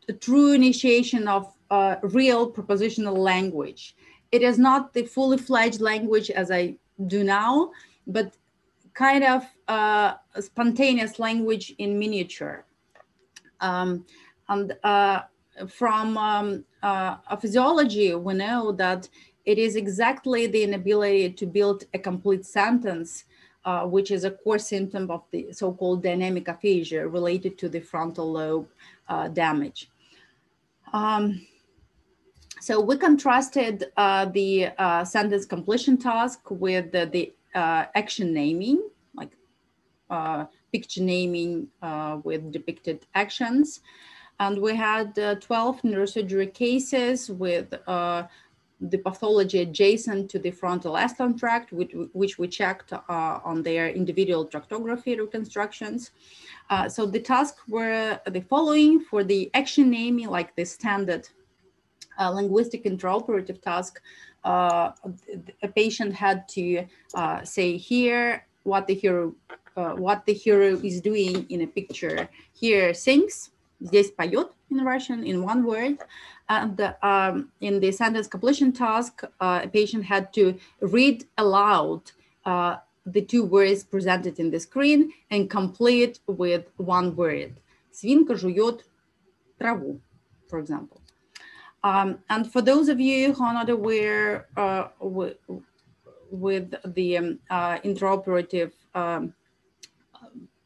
a true initiation of uh, real propositional language. It is not the fully fledged language as I do now, but kind of uh, spontaneous language in miniature. Um, and uh, from um, uh, physiology, we know that it is exactly the inability to build a complete sentence, uh, which is a core symptom of the so-called dynamic aphasia related to the frontal lobe uh, damage. Um, so we contrasted uh, the uh, sentence completion task with the, the uh, action naming, like uh, picture naming with depicted actions. And we had 12 neurosurgery cases with the pathology adjacent to the frontal ascending tract, which, which we checked uh, on their individual tractography reconstructions. Uh, so the tasks were the following for the action naming, like the standard uh, linguistic intraoperative task, uh, a patient had to uh, say here what the hero uh, what the hero is doing in a picture. Here sings, здесь поет in Russian in one word, and um, in the sentence completion task, uh, a patient had to read aloud uh, the two words presented in the screen and complete with one word. Свинка жует траву, for example. Um, and for those of you who are not aware uh, with, the um, uh, intraoperative um,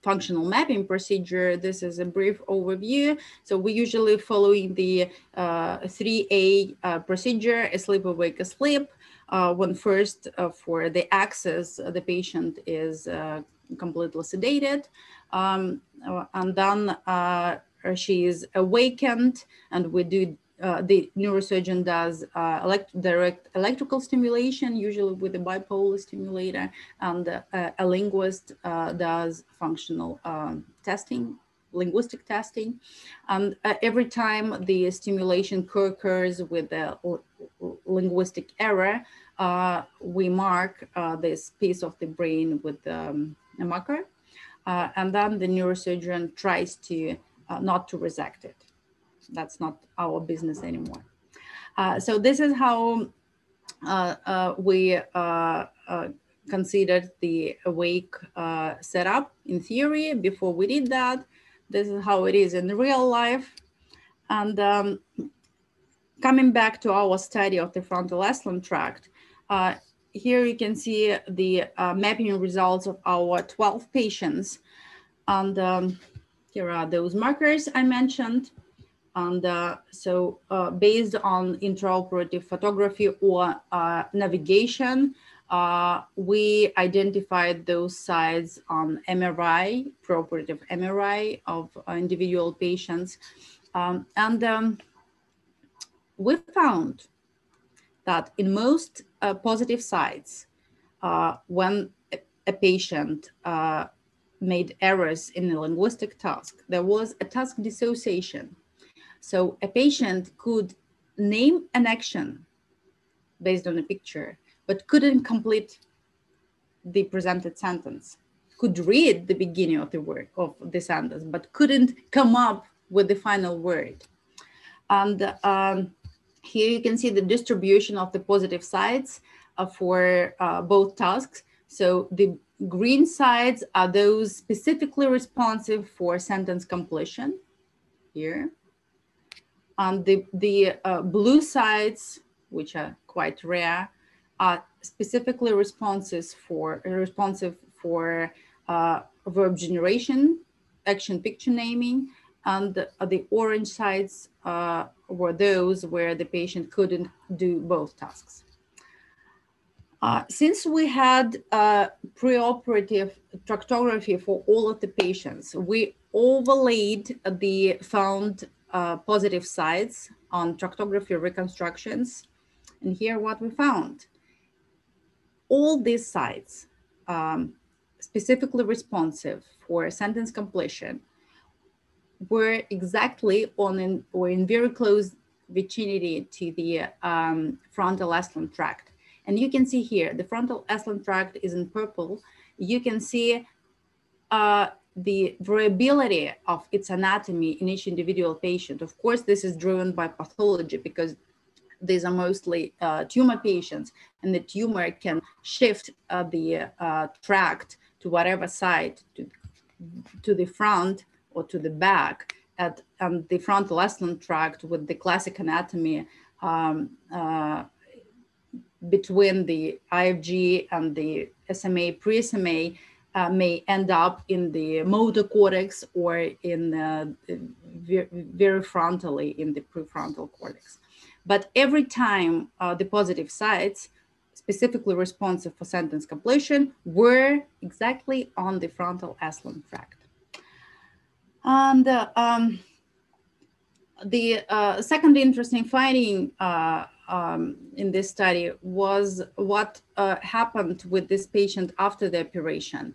functional mapping procedure, this is a brief overview. So we usually following the uh, 3A uh, procedure, asleep, awake, asleep. Uh, when first uh, for the access, the patient is completely sedated. Um, and then she is awakened and we do uh, the neurosurgeon does uh, elect direct electrical stimulation, usually with a bipolar stimulator, and uh, a linguist uh, does functional um, testing, linguistic testing. And uh, every time the stimulation occurs with a linguistic error, we mark this piece of the brain with um, a marker. and then the neurosurgeon tries to not to resect it that's not our business anymore. Uh, so this is how uh, uh, we uh, uh, considered the awake uh, setup in theory. Before we did that, this is how it is in real life. And um, coming back to our study of the frontal aslant tract, here you can see the mapping results of our 12 patients. And um, here are those markers I mentioned. And uh, so uh, based on intraoperative photography or uh, navigation, uh, we identified those sites on MRI, preoperative MRI of individual patients. Um, and um, we found that in most uh, positive sites, uh, when a, patient made errors in a linguistic task, there was a task dissociation so a patient could name an action based on a picture, but couldn't complete the presented sentence. Could read the beginning of the work of the sentence, but couldn't come up with the final word. And um, here you can see the distribution of the positive sides uh, for uh, both tasks. So the green sides are those specifically responsive for sentence completion here. And the, the uh, blue sides, which are quite rare, are specifically responses for responsive for uh, verb generation, action picture naming, and the, uh, the orange sides uh, were those where the patient couldn't do both tasks. Uh, since we had uh, preoperative tractography for all of the patients, we overlaid the found uh, positive sides on tractography reconstructions. And here what we found. All these sites um, specifically responsive for sentence completion were exactly on in, or in very close vicinity to the um, frontal aslant tract. And you can see here, the frontal aslant tract is in purple. You can see uh, the variability of its anatomy in each individual patient. Of course, this is driven by pathology because these are mostly uh, tumor patients and the tumor can shift uh, the uh, tract to whatever side, to, to the front or to the back at um, the frontal aslant tract with the classic anatomy um, uh, between the IFG and the SMA, pre-SMA, uh, may end up in the motor cortex or in uh, very frontally in the prefrontal cortex. But every time uh, the positive sites, specifically responsive for sentence completion, were exactly on the frontal aslant tract. And um, the uh, second interesting finding uh, um, in this study was what uh, happened with this patient after the operation.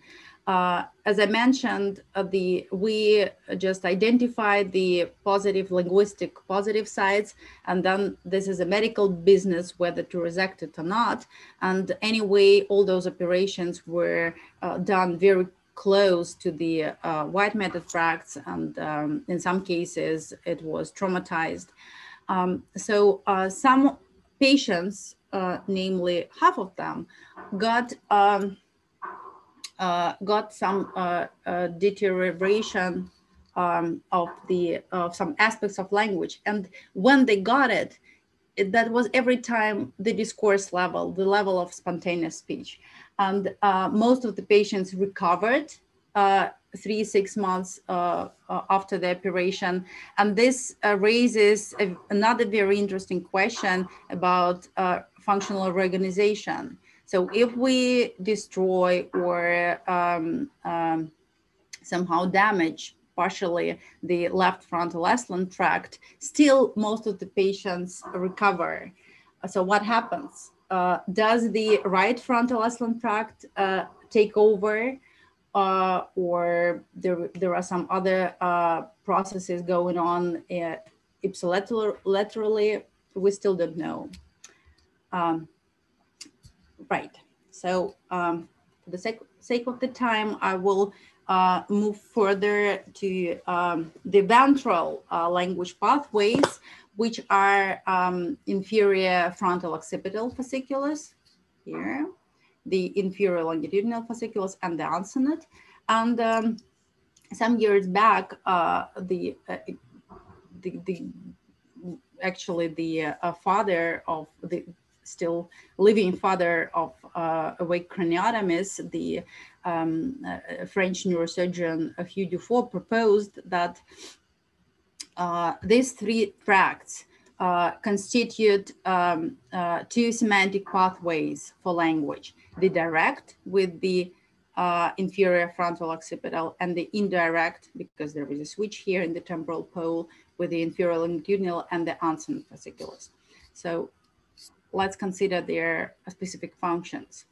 Uh, as I mentioned, uh, the we just identified the positive linguistic positive sides, and then this is a medical business whether to resect it or not. And anyway, all those operations were uh, done very close to the uh, white matter tracts, and um, in some cases, it was traumatized. Um, so uh, some patients, uh, namely half of them, got um, uh, got some uh, uh, deterioration um, of the of some aspects of language, and when they got it, it, that was every time the discourse level, the level of spontaneous speech, and uh, most of the patients recovered three, six months uh, uh, after the operation. And this uh, raises a, another very interesting question about uh, functional reorganization. So if we destroy or um, um, somehow damage partially the left frontal aslant tract, still most of the patients recover. So what happens? Uh, does the right frontal aslant tract uh, take over uh, or there, there are some other uh, processes going on uh, ipsilaterally? We still don't know. Um, right. So um, for the sake, sake of the time, I will uh, move further to um, the ventral uh, language pathways, which are um, inferior frontal occipital fasciculus here, the inferior longitudinal fasciculus and the uncinate. And um, some years back, uh, the, uh, the, the, actually the uh, father of the still living father of uh, awake craniotomies, the um, uh, French neurosurgeon Hugues Duffau proposed that uh, these three tracts constitute um, two semantic pathways for language, the direct with the uh, inferior frontal occipital and the indirect, because there is a switch here in the temporal pole with the inferior longitudinal and the uncinate fasciculus. So let's consider their specific functions.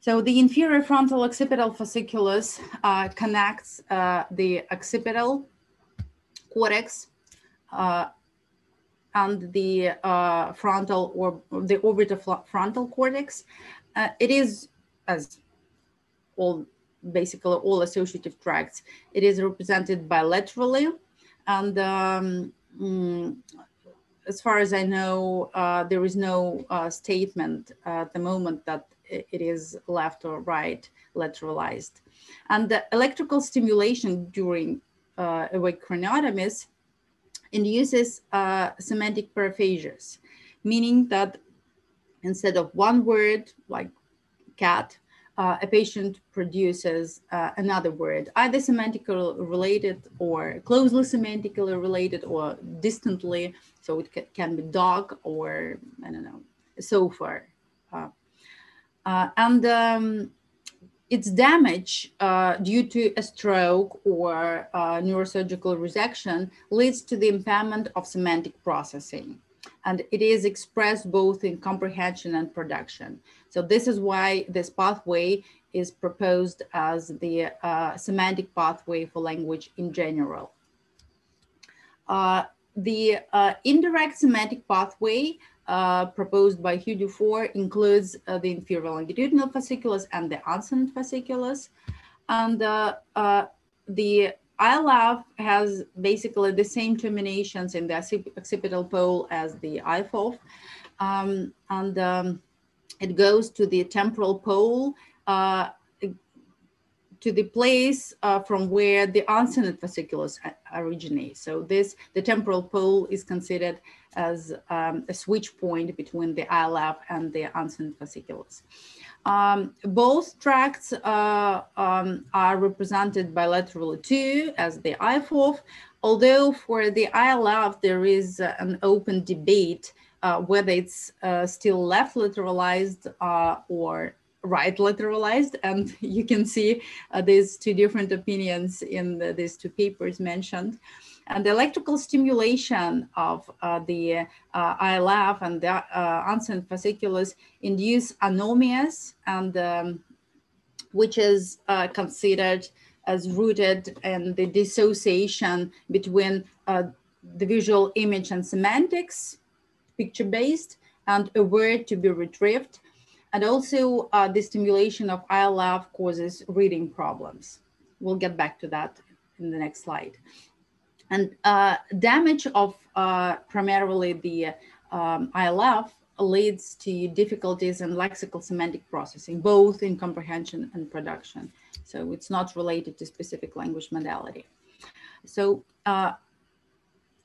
So the inferior frontal occipital fasciculus uh, connects uh, the occipital cortex uh, and the uh, frontal or the orbitofrontal cortex. Uh, it is, as all basically all associative tracts, it is represented bilaterally and um, mm, as far as I know, uh, there is no uh, statement at the moment that it is left or right lateralized. And the electrical stimulation during uh, awake craniotomies induces uh, semantic paraphasias, meaning that instead of one word like cat, uh, a patient produces uh, another word, either semantically related or closely semantically related or distantly. So it can be dog or, I don't know, sofa. Uh, uh, and um, its damage uh, due to a stroke or uh, neurosurgical resection leads to the impairment of semantic processing and it is expressed both in comprehension and production. So this is why this pathway is proposed as the uh, semantic pathway for language in general. Uh, the uh, indirect semantic pathway uh, proposed by Hugues Duffau includes uh, the inferior longitudinal fasciculus and the uncinate fasciculus. And uh, the ILAF has basically the same terminations in the occipital pole as the IFOF. Um, and um, it goes to the temporal pole uh, to the place uh, from where the uncinate fasciculus originate. So this, the temporal pole is considered as um, a switch point between the ILAF and the uncinate fasciculus. Um, both tracts uh, um, are represented bilaterally too as the IFOF, although for the ILAF there is uh, an open debate uh, whether it's uh, still left lateralized uh, or right lateralized. And you can see uh, there's two different opinions in the, these two papers mentioned. And the electrical stimulation of uh, the uh, ILAF and the uh, uncinate fasciculus induce anomias, and um, which is uh, considered as rooted in the dissociation between uh, the visual image and semantics, picture-based, and a word to be retrieved. And also uh, the stimulation of ILF causes reading problems. We'll get back to that in the next slide. And uh, damage of uh, primarily the um, ILF leads to difficulties in lexical semantic processing, both in comprehension and production. So it's not related to specific language modality. So uh,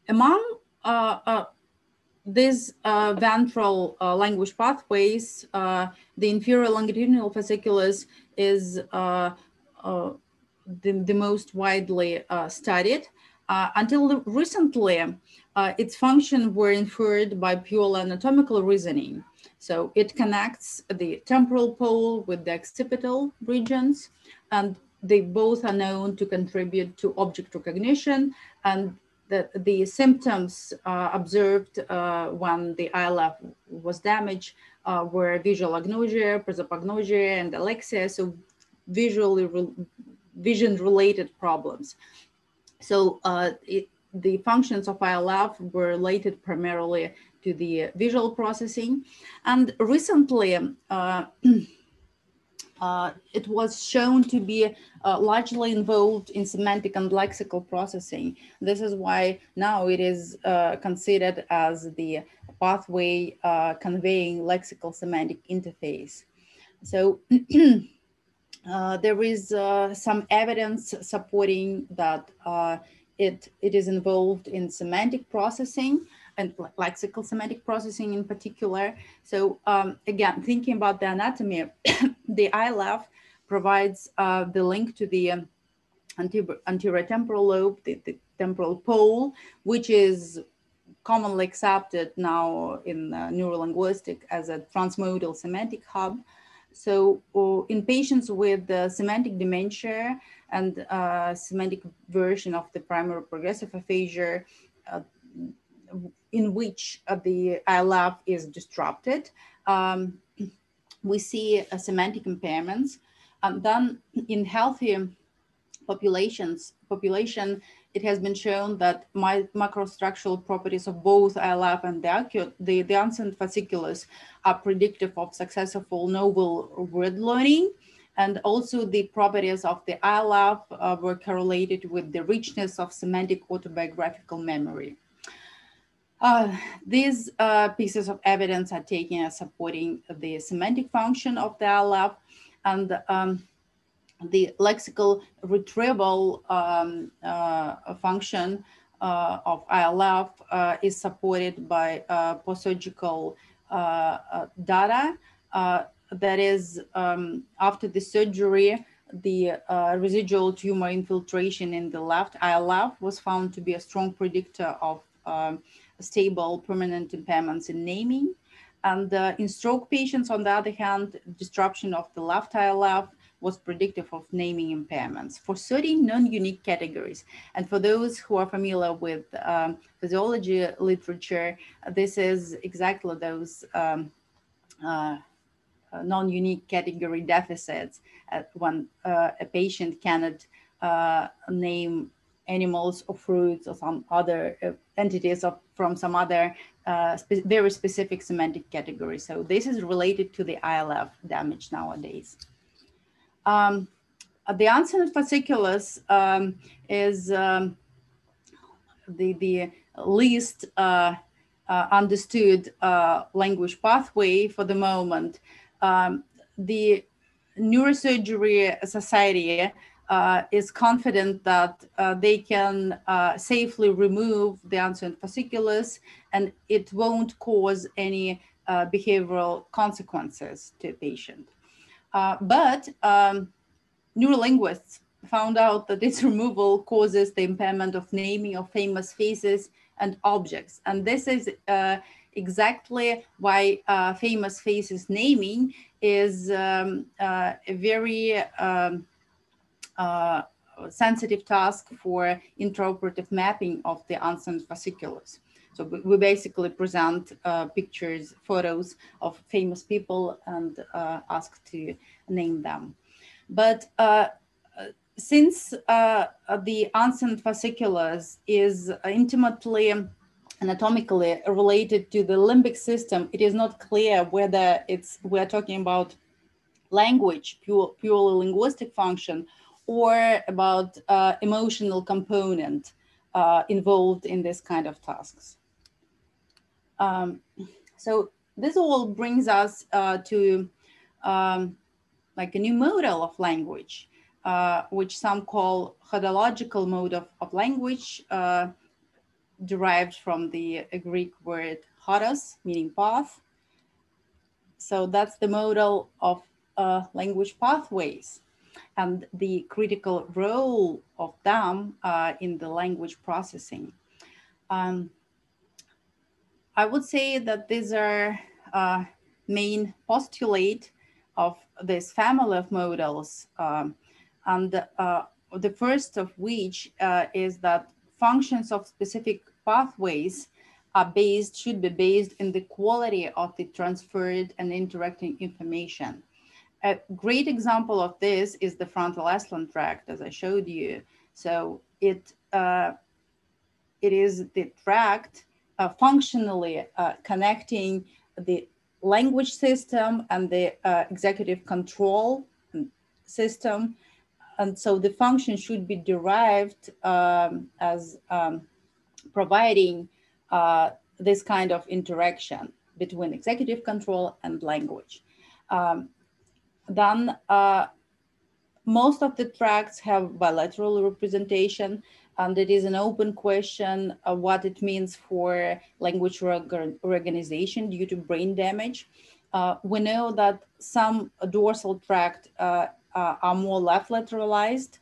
among uh, uh, these uh, ventral language pathways, the inferior longitudinal fasciculus is the, the most widely studied. Uh, until recently, uh, its function were inferred by pure anatomical reasoning. So it connects the temporal pole with the occipital regions. And they both are known to contribute to object recognition and that the symptoms uh, observed uh, when the ILF was damaged uh, were visual agnosia, prosopagnosia, and alexia, so visually re vision related problems. So uh, it, the functions of ILF were related primarily to the visual processing. And recently, uh, uh, it was shown to be uh, largely involved in semantic and lexical processing. This is why now it is uh, considered as the pathway uh, conveying lexical semantic interface. So uh, there is uh, some evidence supporting that it, it is involved in semantic processing and lexical semantic processing in particular. So um, again, thinking about the anatomy, the ILF provides uh, the link to the um, anterior temporal lobe, the, the, temporal pole, which is commonly accepted now in uh, neurolinguistic as a transmodal semantic hub. So in patients with uh, semantic dementia and uh, semantic version of the primary progressive aphasia, uh, in which the ILF is disrupted, um, we see semantic impairments. And then in healthy populations, population, it has been shown that my, microstructural properties of both ILF and the the, the uncinate fasciculus are predictive of successful novel word learning. And also the properties of the ILF uh, were correlated with the richness of semantic autobiographical memory. Uh, these uh, pieces of evidence are taken as supporting the semantic function of the ILF and um, the lexical retrieval um, uh, function uh, of ILF uh, is supported by uh, postsurgical data. that is, um, after the surgery, the residual tumor infiltration in the left ILF was found to be a strong predictor of um, stable permanent impairments in naming. And uh, in stroke patients, on the other hand, disruption of the left ILF was predictive of naming impairments for certain non-unique categories. And for those who are familiar with um, physiology literature, this is exactly those um, uh, non-unique category deficits when uh, a patient cannot uh, name animals or fruits or some other uh, entities of, from some other uh, spe very specific semantic category. So this is related to the ILF damage nowadays. Um, the uncinate fasciculus um, is um, the, the least uh, uh, understood uh, language pathway for the moment. Um, the Neurosurgery Society uh, is confident that uh, they can uh, safely remove the uncinate fasciculus and it won't cause any uh, behavioral consequences to a patient. Uh, but um, neurolinguists found out that its removal causes the impairment of naming of famous faces and objects. And this is uh, exactly why famous faces naming is um, a very um, uh, sensitive task for intraoperative mapping of the uncinate fasciculus. So we basically present uh, pictures, photos of famous people and uh, ask to name them. But uh, since uh, the uncinate fasciculus is intimately anatomically related to the limbic system, it is not clear whether it's we're talking about language, pure, purely linguistic function, or about uh, emotional component uh, involved in this kind of tasks. Um, so this all brings us uh, to um, like a new model of language, uh, which some call hodological mode of, of language, uh, derived from the Greek word hodos, meaning path. So that's the model of uh, language pathways and the critical role of them uh, in the language processing. Um, I would say that these are uh, main postulate of this family of models. Um, And uh, the first of which uh, is that functions of specific pathways are based, should be based in the quality of the transferred and interacting information. A great example of this is the frontal aslant tract, as I showed you. So it uh, it is the tract uh, functionally uh, connecting the language system and the uh, executive control system. And so the function should be derived um, as um, providing uh, this kind of interaction between executive control and language. Um, then uh, most of the tracts have bilateral representation and it is an open question what it means for language reorganization due to brain damage. Uh, we know that some dorsal tract uh, uh, are more left lateralized,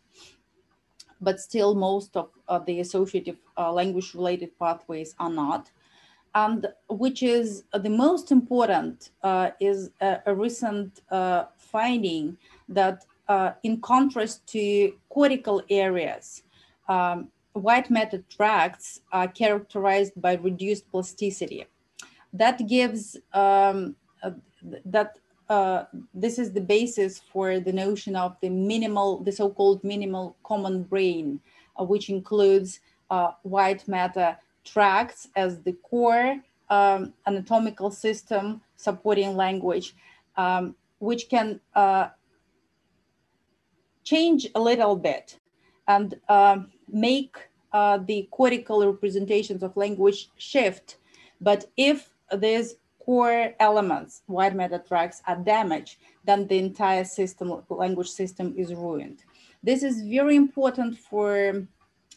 but still most of, of the associative uh, language related pathways are not. And which is the most important uh, is a, a recent uh, finding that in contrast to cortical areas, um, white matter tracts are characterized by reduced plasticity. That gives, um, uh, that uh, this is the basis for the notion of the minimal, the so-called minimal common brain, uh, which includes uh, white matter tracts as the core um, anatomical system supporting language, um, which can uh, change a little bit and um, make uh, the cortical representations of language shift. But if these core elements, white matter tracts, are damaged, then the entire system, language system is ruined. This is very important for,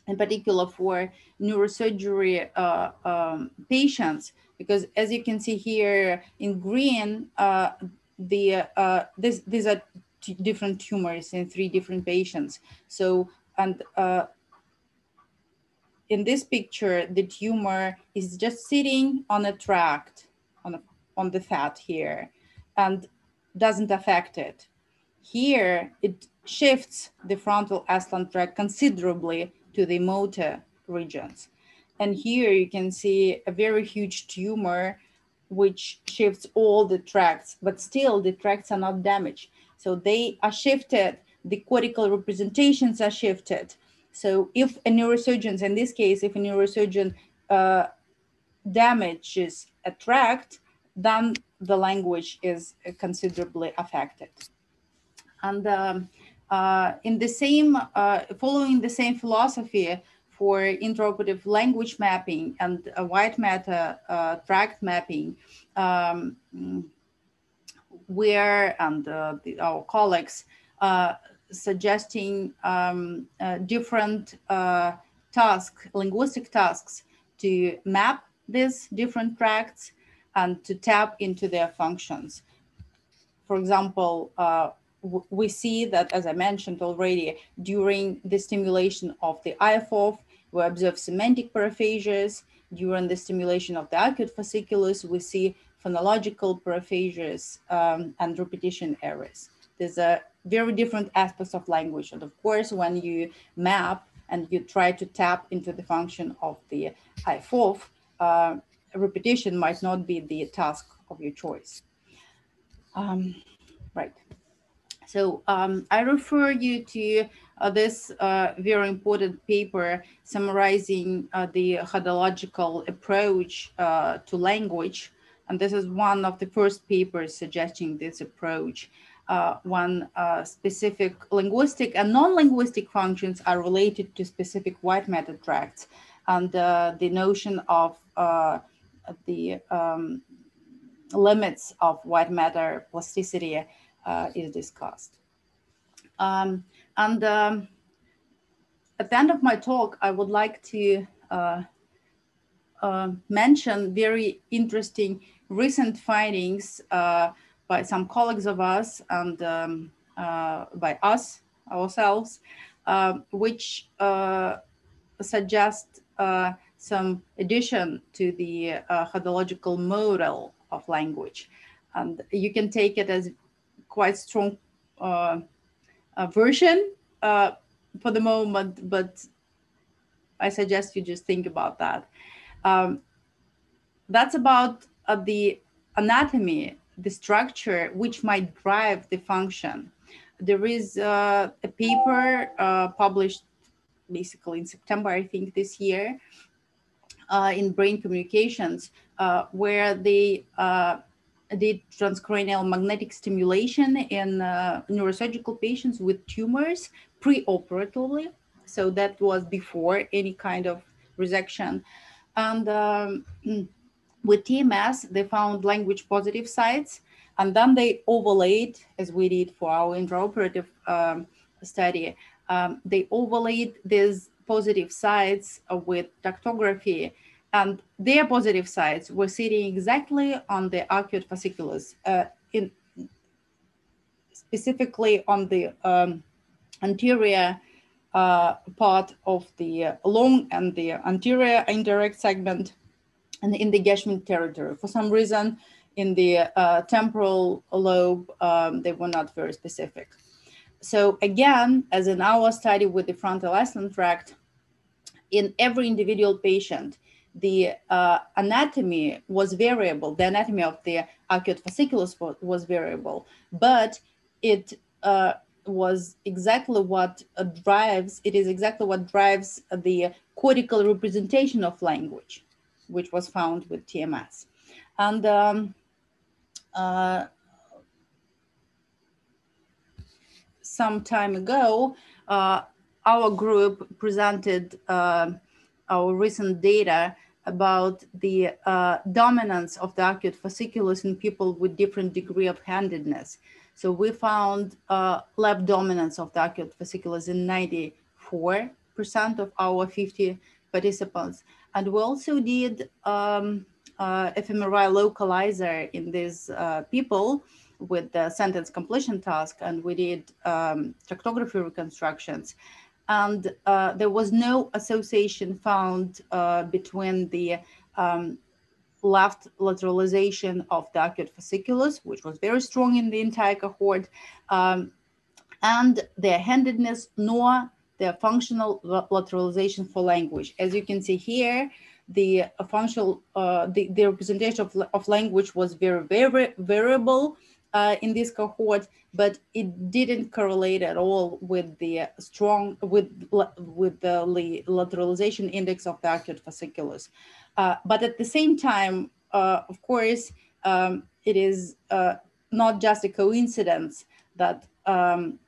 in particular for neurosurgery uh, um, patients, because as you can see here in green, uh, the uh, this, these are different tumors in three different patients. So and uh, in this picture, the tumor is just sitting on a tract, on, a, on the fat here, and doesn't affect it. Here, it shifts the frontal aslant tract considerably to the motor regions. And here you can see a very huge tumor which shifts all the tracts, but still the tracts are not damaged. So they are shifted the cortical representations are shifted. So if a neurosurgeon, in this case, if a neurosurgeon uh, damages a tract, then the language is considerably affected. And um, uh, in the same, uh, following the same philosophy for intraoperative language mapping and white matter uh, tract mapping, um, where and uh, the, our colleagues uh, suggesting um, uh, different uh, tasks, linguistic tasks to map these different tracts and to tap into their functions. For example, uh, we see that, as I mentioned already, during the stimulation of the IFOF, we observe semantic paraphasias. During the stimulation of the arcuate fasciculus, we see phonological paraphasias um, and repetition errors. There's a very different aspects of language. And of course, when you map and you try to tap into the function of the IFOF, uh, repetition might not be the task of your choice. Um, right. So um, I refer you to uh, this uh, very important paper summarizing uh, the hodological approach uh, to language. And this is one of the first papers suggesting this approach uh, when uh, specific linguistic and non-linguistic functions are related to specific white matter tracts. And uh, the notion of uh, the um, limits of white matter plasticity uh, is discussed. Um, and um, at the end of my talk, I would like to uh, mention very interesting recent findings by some colleagues of us and um, uh, by us ourselves, uh, which uh, suggest uh, some addition to the uh, hodological model of language. And you can take it as quite strong version uh, for the moment, but I suggest you just think about that. Um, that's about the anatomy, the structure, which might drive the function. There is uh, a paper uh, published basically in September, I think, this year uh, in Brain Communications, uh, where they uh, did transcranial magnetic stimulation in neurosurgical patients with tumors pre-operatively. So that was before any kind of resection. And um, with TMS, they found language positive sites, and then they overlaid, as we did for our intraoperative um, study, um, they overlaid these positive sites with tractography, and their positive sites were sitting exactly on the arcuate fasciculus, uh, in specifically on the um, anterior uh, part of the long and the anterior indirect segment and in the Geschwind territory. For some reason, in the uh, temporal lobe, um, they were not very specific. So again, as in our study with the frontal aslant tract, in every individual patient, the uh, anatomy was variable. The anatomy of the arcuate fasciculus was, was variable, but it uh, was exactly what uh, drives, it is exactly what drives the cortical representation of language, which was found with TMS. And um, uh, some time ago, uh, our group presented uh, our recent data about the uh, dominance of the arcuate fasciculus in people with different degree of handedness. So we found uh, lab dominance of the arcuate fasciculus in 94% of our 50 participants. And we also did um, uh, fMRI localizer in these uh, people with the sentence completion task, and we did um, tractography reconstructions. And uh, there was no association found uh, between the um, left lateralization of the arcuate fasciculus, which was very strong in the entire cohort, um, and their handedness, nor their functional lateralization for language. As you can see here, the uh, functional, uh, the, the representation of, of language was very, very variable uh, in this cohort, but it didn't correlate at all with the strong, with, with the lateralization index of the arcuate fasciculus. Uh, but at the same time, uh, of course, um, it is uh, not just a coincidence that um,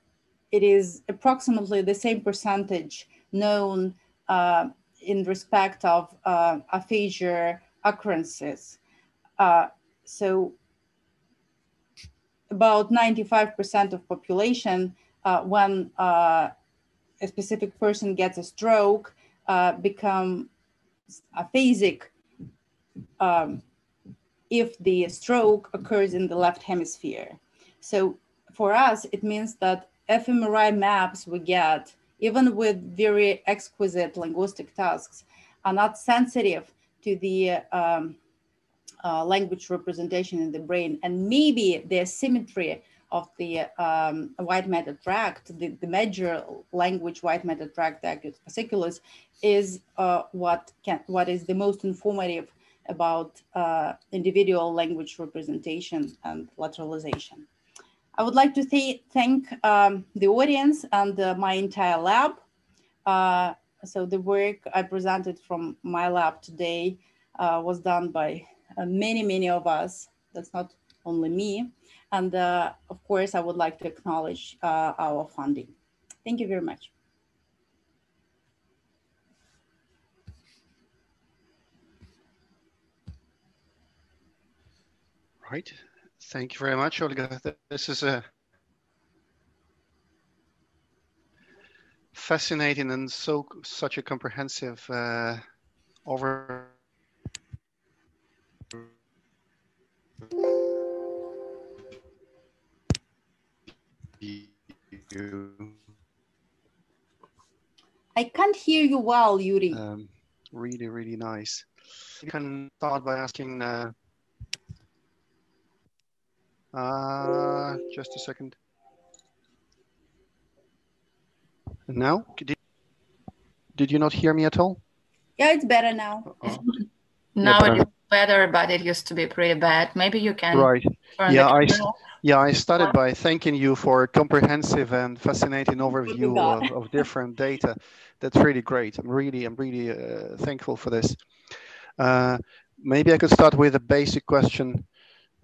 it is approximately the same percentage known uh, in respect of uh, aphasia occurrences. so about 95% of population, when a specific person gets a stroke, become aphasic um, if the stroke occurs in the left hemisphere. So for us, it means that fMRI maps we get, even with very exquisite linguistic tasks, are not sensitive to the um, uh, language representation in the brain. And maybe the symmetry of the um, white matter tract, the, the major language white matter tract, the fasciculus, is uh, what can what is the most informative about uh, individual language representation and lateralization. I would like to th thank um, the audience and uh, my entire lab. Uh, so the work I presented from my lab today uh, was done by uh, many, many of us. That's not only me. And uh, of course, I would like to acknowledge uh, our funding. Thank you very much. Right. Thank you very much, Olga. This is a fascinating and so such a comprehensive uh, over. I can't hear you well, Yuri. Um, really, really nice. You can start by asking. Uh, uh, just a second. Now, did, did you not hear me at all? Yeah, it's better now. Oh, Now Yeah, it is better, but it used to be pretty bad. Maybe you can right. Yeah, I, camera yeah, I started by thanking you for a comprehensive and fascinating overview of, of different data. That's really great. I'm really, I'm really uh, thankful for this. Uh, maybe I could start with a basic question.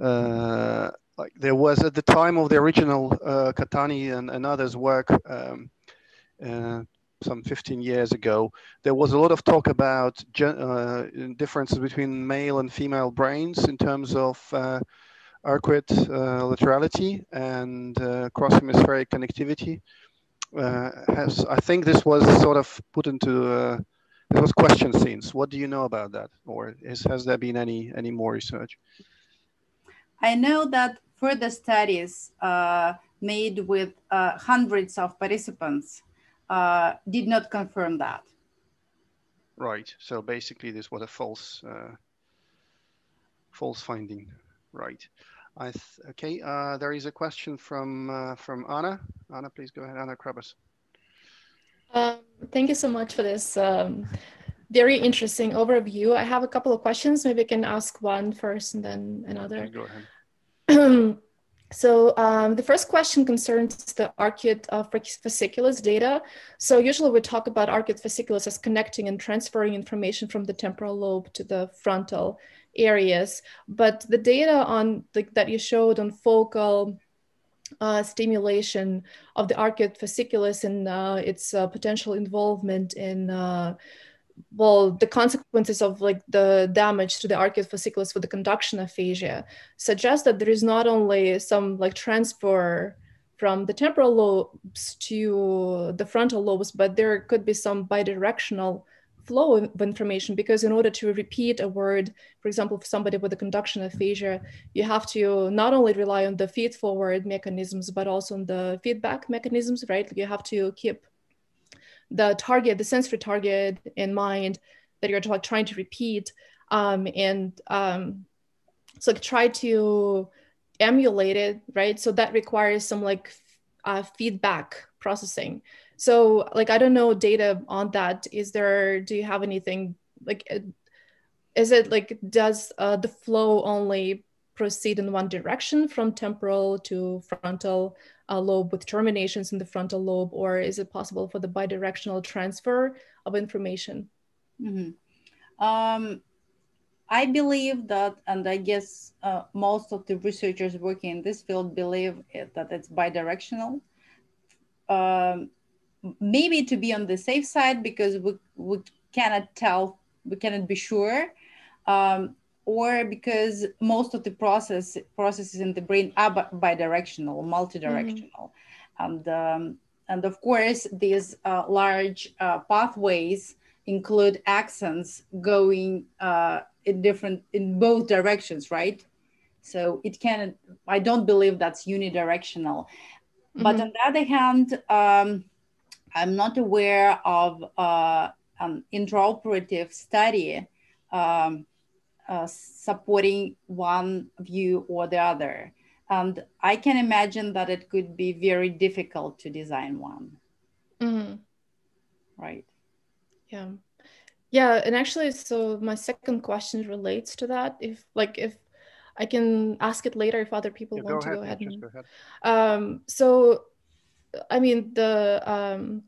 Uh, like there was at the time of the original uh, Catani and, and others' work, um, uh, some 15 years ago, there was a lot of talk about uh, differences between male and female brains in terms of uh, arcuate uh, laterality and uh, cross-hemispheric connectivity. Uh, has I think this was sort of put into uh, it was question since. What do you know about that, or is, has there been any any more research? I know that further studies uh, made with uh, hundreds of participants uh, did not confirm that. Right. So basically, this was a false uh, false finding. Right. I th- okay. Uh, there is a question from uh, from Anna. Anna, please go ahead. Anna Krabas. Um, thank you so much for this um, very interesting overview. I have a couple of questions. Maybe I can ask one first and then another. Okay, go ahead. so um, the first question concerns the arcuate uh, fasciculus data. So usually we talk about arcuate fasciculus as connecting and transferring information from the temporal lobe to the frontal areas, but the data on the, that you showed on focal uh, stimulation of the arcuate fasciculus and uh, its uh, potential involvement in uh, well the consequences of like the damage to the arcuate fasciculus for the conduction aphasia suggest that there is not only some like transfer from the temporal lobes to the frontal lobes but there could be some bidirectional flow of information because in order to repeat a word for example for somebody with a conduction aphasia you have to not only rely on the feed forward mechanisms but also on the feedback mechanisms right? You have to keep the target the sensory target in mind that you're like trying to repeat um, and um, so like, try to emulate it right? So that requires some like uh, feedback processing. So like i don't know data on that. Is there do you have anything like is it like does uh, the flow only proceed in one direction from temporal to frontal uh, lobe with terminations in the frontal lobe or is it possible for the bidirectional transfer of information Mhm. Um, I believe that, and I guess uh, most of the researchers working in this field believe it, that it's bidirectional. Um, maybe to be on the safe side because we, we cannot tell, we cannot be sure, um, or because most of the process processes in the brain are bidirectional, multidirectional, and um, and of course these uh, large uh, pathways include axons going uh, in different in both directions right? So it can i don't believe that's unidirectional. But Mhm. on the other hand um, i'm not aware of uh, an intraoperative study um, uh, supporting one view or the other and i can imagine that it could be very difficult to design one Mhm. right Yeah. Yeah, and actually, so my second question relates to that. If like if I can ask it later if other people Yeah, want go to ahead. go yeah, ahead just and go ahead. um so I mean the um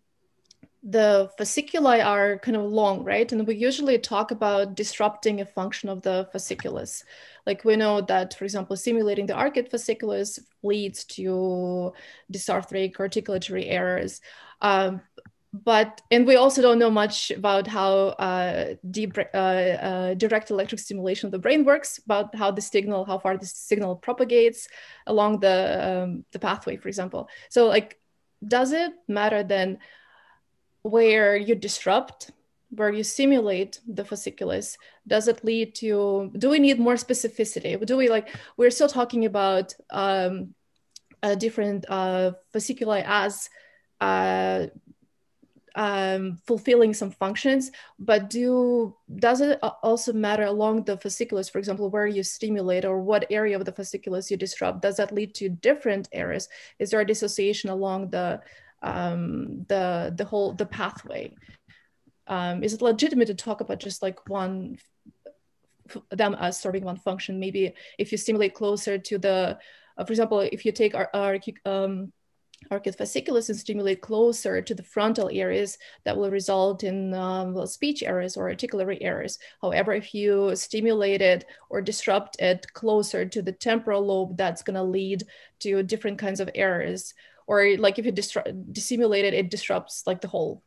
the fasciculi are kind of long, right? And we usually talk about disrupting a function of the fasciculus. Like we know that, for example, simulating the arcuate fasciculus leads to dysarthric articulatory errors. Um, but and we also don't know much about how uh, deep, uh, uh, direct electric stimulation of the brain works, about how the signal, how far the signal propagates along the um, the pathway, for example. So, like, does it matter then where you disrupt, where you simulate the fasciculus? Does it lead to? Do we need more specificity? Do we like? We're still talking about um, a different uh, fasciculi as. Uh, um, fulfilling some functions, but do does it also matter along the fasciculus, for example, where you stimulate or what area of the fasciculus you disrupt? Does that lead to different errors? Is there a dissociation along the um, the the whole the pathway. Um, is it legitimate to talk about just like one them as serving one function? Maybe if you stimulate closer to the, uh, for example, if you take our, our um, fasciculus and stimulate closer to the frontal areas, that will result in um, speech errors or articulatory errors. However, if you stimulate it or disrupt it closer to the temporal lobe, that's going to lead to different kinds of errors. Or like if you dissimulate it, it disrupts like the whole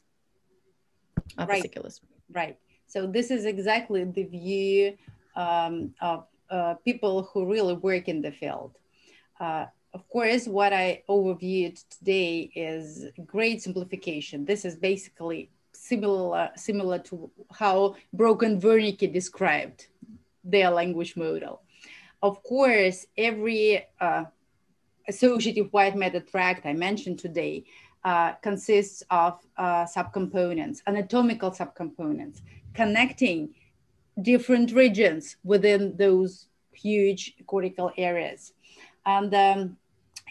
uh, right. fasciculus. Right. So this is exactly the view um, of uh, people who really work in the field. Uh, of course, what I overviewed today is great simplification. This is basically similar, similar to how Broca and Wernicke described their language model. Of course, every uh, associative white matter tract I mentioned today uh, consists of uh, subcomponents, anatomical subcomponents, connecting different regions within those huge cortical areas. And um,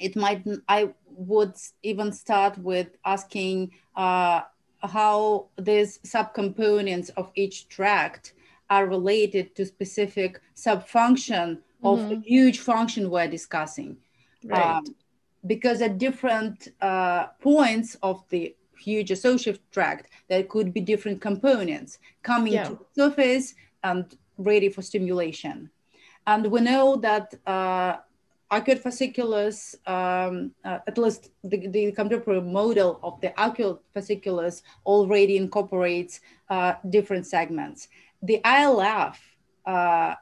it might i would even start with asking uh, how these subcomponents of each tract are related to specific subfunction mm-hmm. of the huge function we're discussing right. Um, because at different uh, points of the huge associative tract there could be different components coming yeah. to the surface and ready for stimulation and we know that uh, arcuate fasciculus, um, uh, at least the, the contemporary model of the arcuate fasciculus already incorporates uh, different segments. The ILF, uh,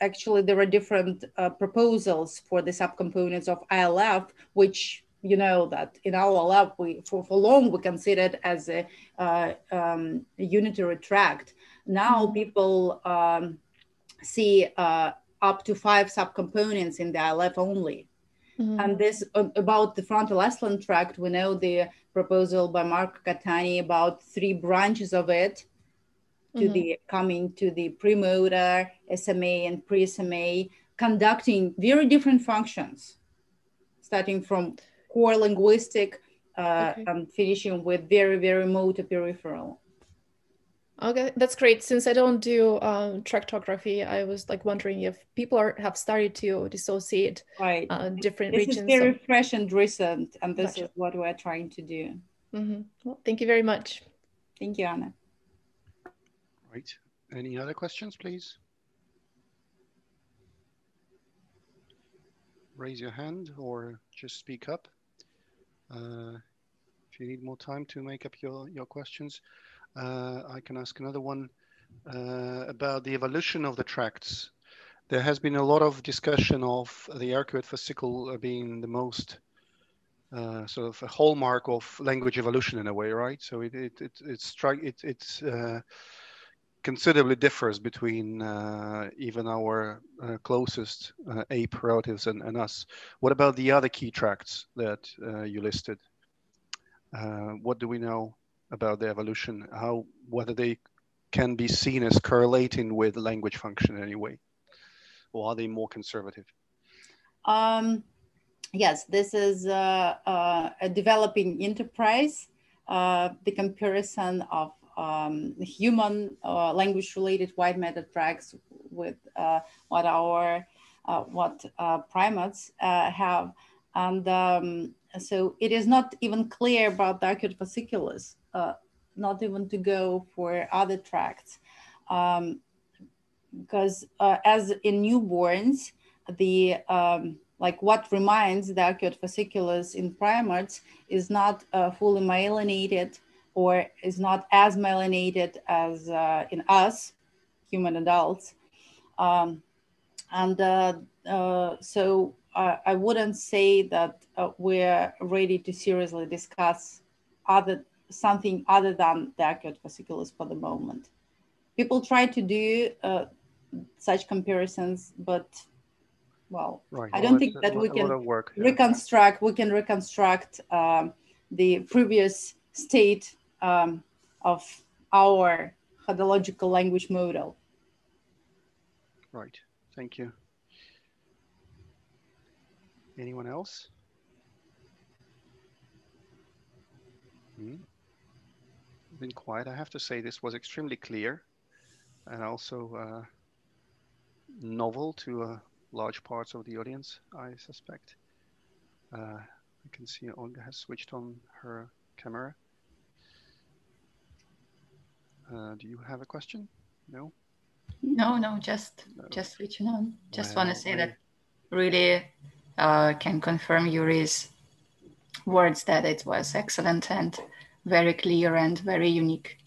actually there are different uh, proposals for the subcomponents of ILF, which you know that in our lab we for, for long we considered as a uh, um, unitary tract. Now mm-hmm. people um, see uh, up to five subcomponents in the ILF only. Mm-hmm. And this uh, about the frontal aslant tract, we know the proposal by Mark Catani about three branches of it to mm-hmm. the coming to the premotor, SMA, and pre-SMA, conducting very different functions, starting from core linguistic uh, okay. and finishing with very, very motor peripheral. Okay, that's great. Since I don't do um, tractography, I was like wondering if people are, have started to dissociate right. uh, different this regions. This is very fresh and recent, and this gotcha. is what we're trying to do. Mm-hmm. Well, thank you very much. Thank you, Anna. Right. Any other questions, please? Raise your hand or just speak up. Uh, if you need more time to make up your, your questions. Uh, I can ask another one uh, about the evolution of the tracts. There has been a lot of discussion of the arcuate fascicle being the most uh, sort of a hallmark of language evolution in a way, right? So it it it it's it it's uh, considerably differs between uh, even our closest ape relatives and, and us. What about the other key tracts that you listed? what do we know about the evolution, how whether they can be seen as correlating with language function anyway, or are they more conservative? Um, yes, this is uh, uh, a developing enterprise. Uh, the comparison of um, human uh, language-related white matter tracks with uh, what our uh, what primates have, and um, so it is not even clear about the arcuate fasciculus uh, not even to go for other tracts. Um, because uh, as in newborns, the um, like what remains the arcuate fasciculus in primates is not uh, fully myelinated or is not as myelinated as uh, in us, human adults. Um, and uh, uh, so I wouldn't say that uh, we're ready to seriously discuss other something other than the arcuate fasciculus for the moment. People try to do uh, such comparisons, but well, right. I don't well, think that we can work, yeah. reconstruct. We can reconstruct um, the previous state um, of our hodological language model. Right. Thank you. Anyone else? Hmm. Been quiet. I have to say this was extremely clear, and also uh, novel to uh, large parts of the audience. I suspect. Uh, I can see Olga has switched on her camera. Uh, do you have a question? No. No, no, just No. just switching on. Just want to say that really uh, can confirm Yuri's words that it was excellent and very clear and very unique.